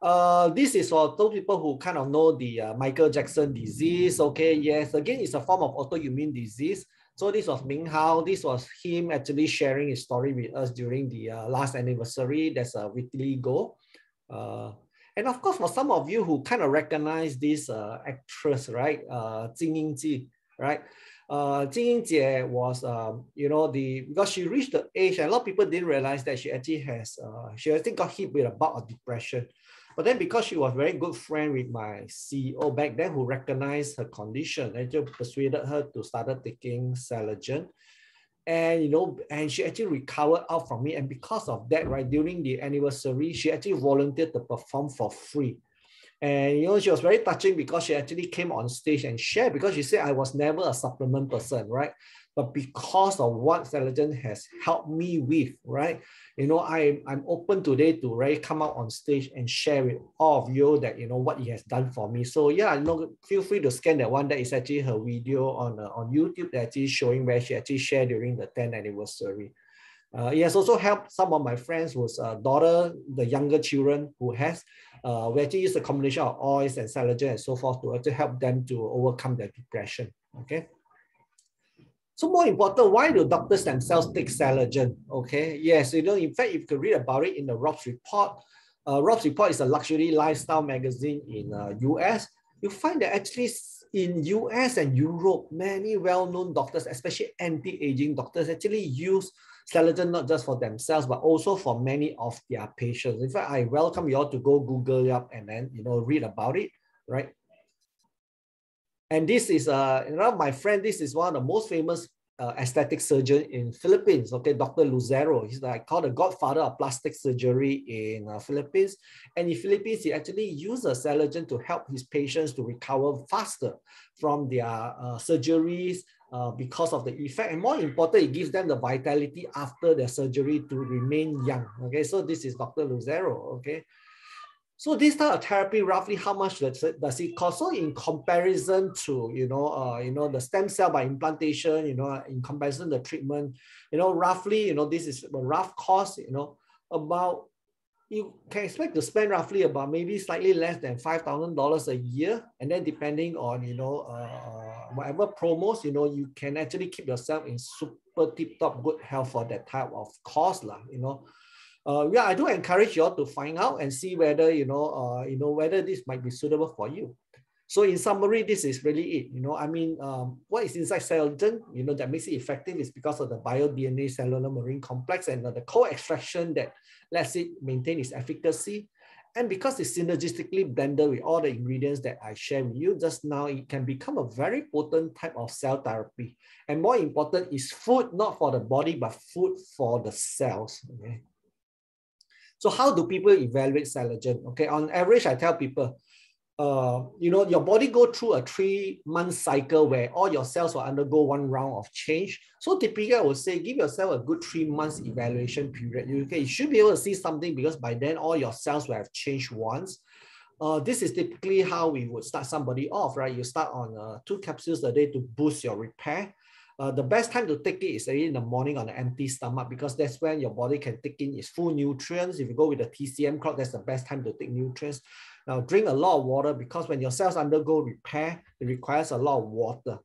Uh, this is for those people who kind of know the uh, Michael Jackson disease. Okay, yes, again, it's a form of autoimmune disease. So this was Ming Hao. This was him actually sharing his story with us during the uh, last anniversary. There's a weekly go. Uh, and of course, for some of you who kind of recognize this uh, actress, right? Uh, Jing Yingji, right? Uh, Jing Yingjie was, um, you know, the because she reached the age, and a lot of people didn't realize that she actually has, uh, she actually got hit with a bout of depression. But then because she was very good friend with my CEO back then who recognized her condition and just persuaded her to start taking Celergen. And you know, and she actually recovered out from it. And because of that, right, during the anniversary, she actually volunteered to perform for free. And you know, she was very touching because she actually came on stage and shared because she said I was never a supplement person, right? But because of what Celergen has helped me with, right? You know, I, I'm open today to really come out on stage and share with all of you that, you know, what he has done for me. So yeah, you know, feel free to scan that one. That is actually her video on, uh, on YouTube that actually showing where she actually shared during the 10th anniversary. Uh, it has also helped some of my friends whose uh, daughter, the younger children who has, uh, we actually use a combination of oils and Celergen and so forth to actually help them to overcome their depression, okay? So more important, why do doctors themselves take Celergen? Okay, yes, you know, in fact, if you read about it in the Rob's report, uh, Rob's report is a luxury lifestyle magazine in uh, US. You find that actually in US and Europe, many well-known doctors, especially anti-aging doctors, actually use Celergen not just for themselves, but also for many of their patients. In fact, I welcome you all to go Google up and then, you know, read about it, right? And this is, uh, you know, my friend, this is one of the most famous uh, aesthetic surgeon in Philippines, okay, Dr. Lucero. He's like called the godfather of plastic surgery in uh, Philippines. And in Philippines, he actually uses Celergen to help his patients to recover faster from their uh, surgeries uh, because of the effect. And more important, it gives them the vitality after their surgery to remain young, okay? So this is Dr. Lucero, okay? So this type of therapy, roughly how much does it, does it cost? So in comparison to, you know, uh, you know, the stem cell by implantation, you know, in comparison to the treatment, you know, roughly, you know, this is a rough cost, you know, about, you can expect to spend roughly about maybe slightly less than $5,000 a year. And then depending on, you know, uh, whatever promos, you know, you can actually keep yourself in super tip top good health for that type of cost, lah, you know uh, yeah, I do encourage you all to find out and see whether, you know, uh, you know, whether this might be suitable for you. So in summary, this is really it. You know, I mean, um, what is inside Celergen, you know, that makes it effective is because of the bio-DNA cellular marine complex and uh, the co-extraction that lets it maintain its efficacy. And because it's synergistically blended with all the ingredients that I share with you just now, it can become a very potent type of cell therapy. And more important is food, not for the body, but food for the cells. Okay. So how do people evaluate Celergen? Okay, on average, I tell people, uh, you know, your body go through a three month cycle where all your cells will undergo one round of change. So typically I would say, give yourself a good three months evaluation period. You, you should be able to see something because by then all your cells will have changed once. Uh, this is typically how we would start somebody off, right? You start on uh, two capsules a day to boost your repair. Uh, the best time to take it is in the morning on an empty stomach because that's when your body can take in its full nutrients. If you go with the TCM clock, that's the best time to take nutrients. Now, drink a lot of water because when your cells undergo repair, it requires a lot of water.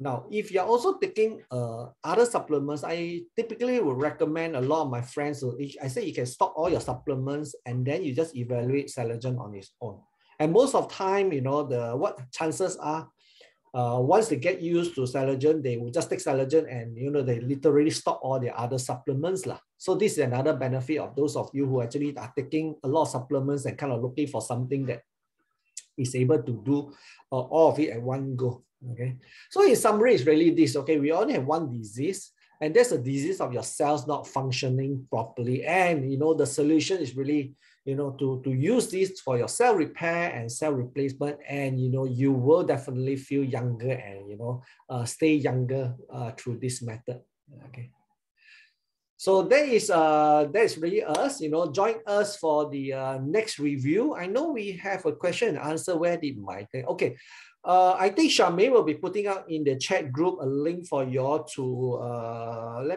Now, if you're also taking uh, other supplements, I typically would recommend a lot of my friends, I say you can stop all your supplements and then you just evaluate Celergen on its own. And most of time, you know, the what chances are uh, once they get used to Celergen, they will just take Celergen and, you know, they literally stop all their other supplements. Lah. So this is another benefit of those of you who actually are taking a lot of supplements and kind of looking for something that is able to do uh, all of it at one go. Okay. So in summary, it's really this, okay, we only have one disease and that's a disease of your cells not functioning properly. And, you know, the solution is really you know, to, to use this for your cell repair and cell replacement, and you know, you will definitely feel younger and you know, uh, stay younger uh, through this method. Okay. So that is uh that is really us. You know, join us for the uh, next review. I know we have a question and answer. Where did my okay? Uh, I think Charmaine will be putting out in the chat group a link for you all to uh let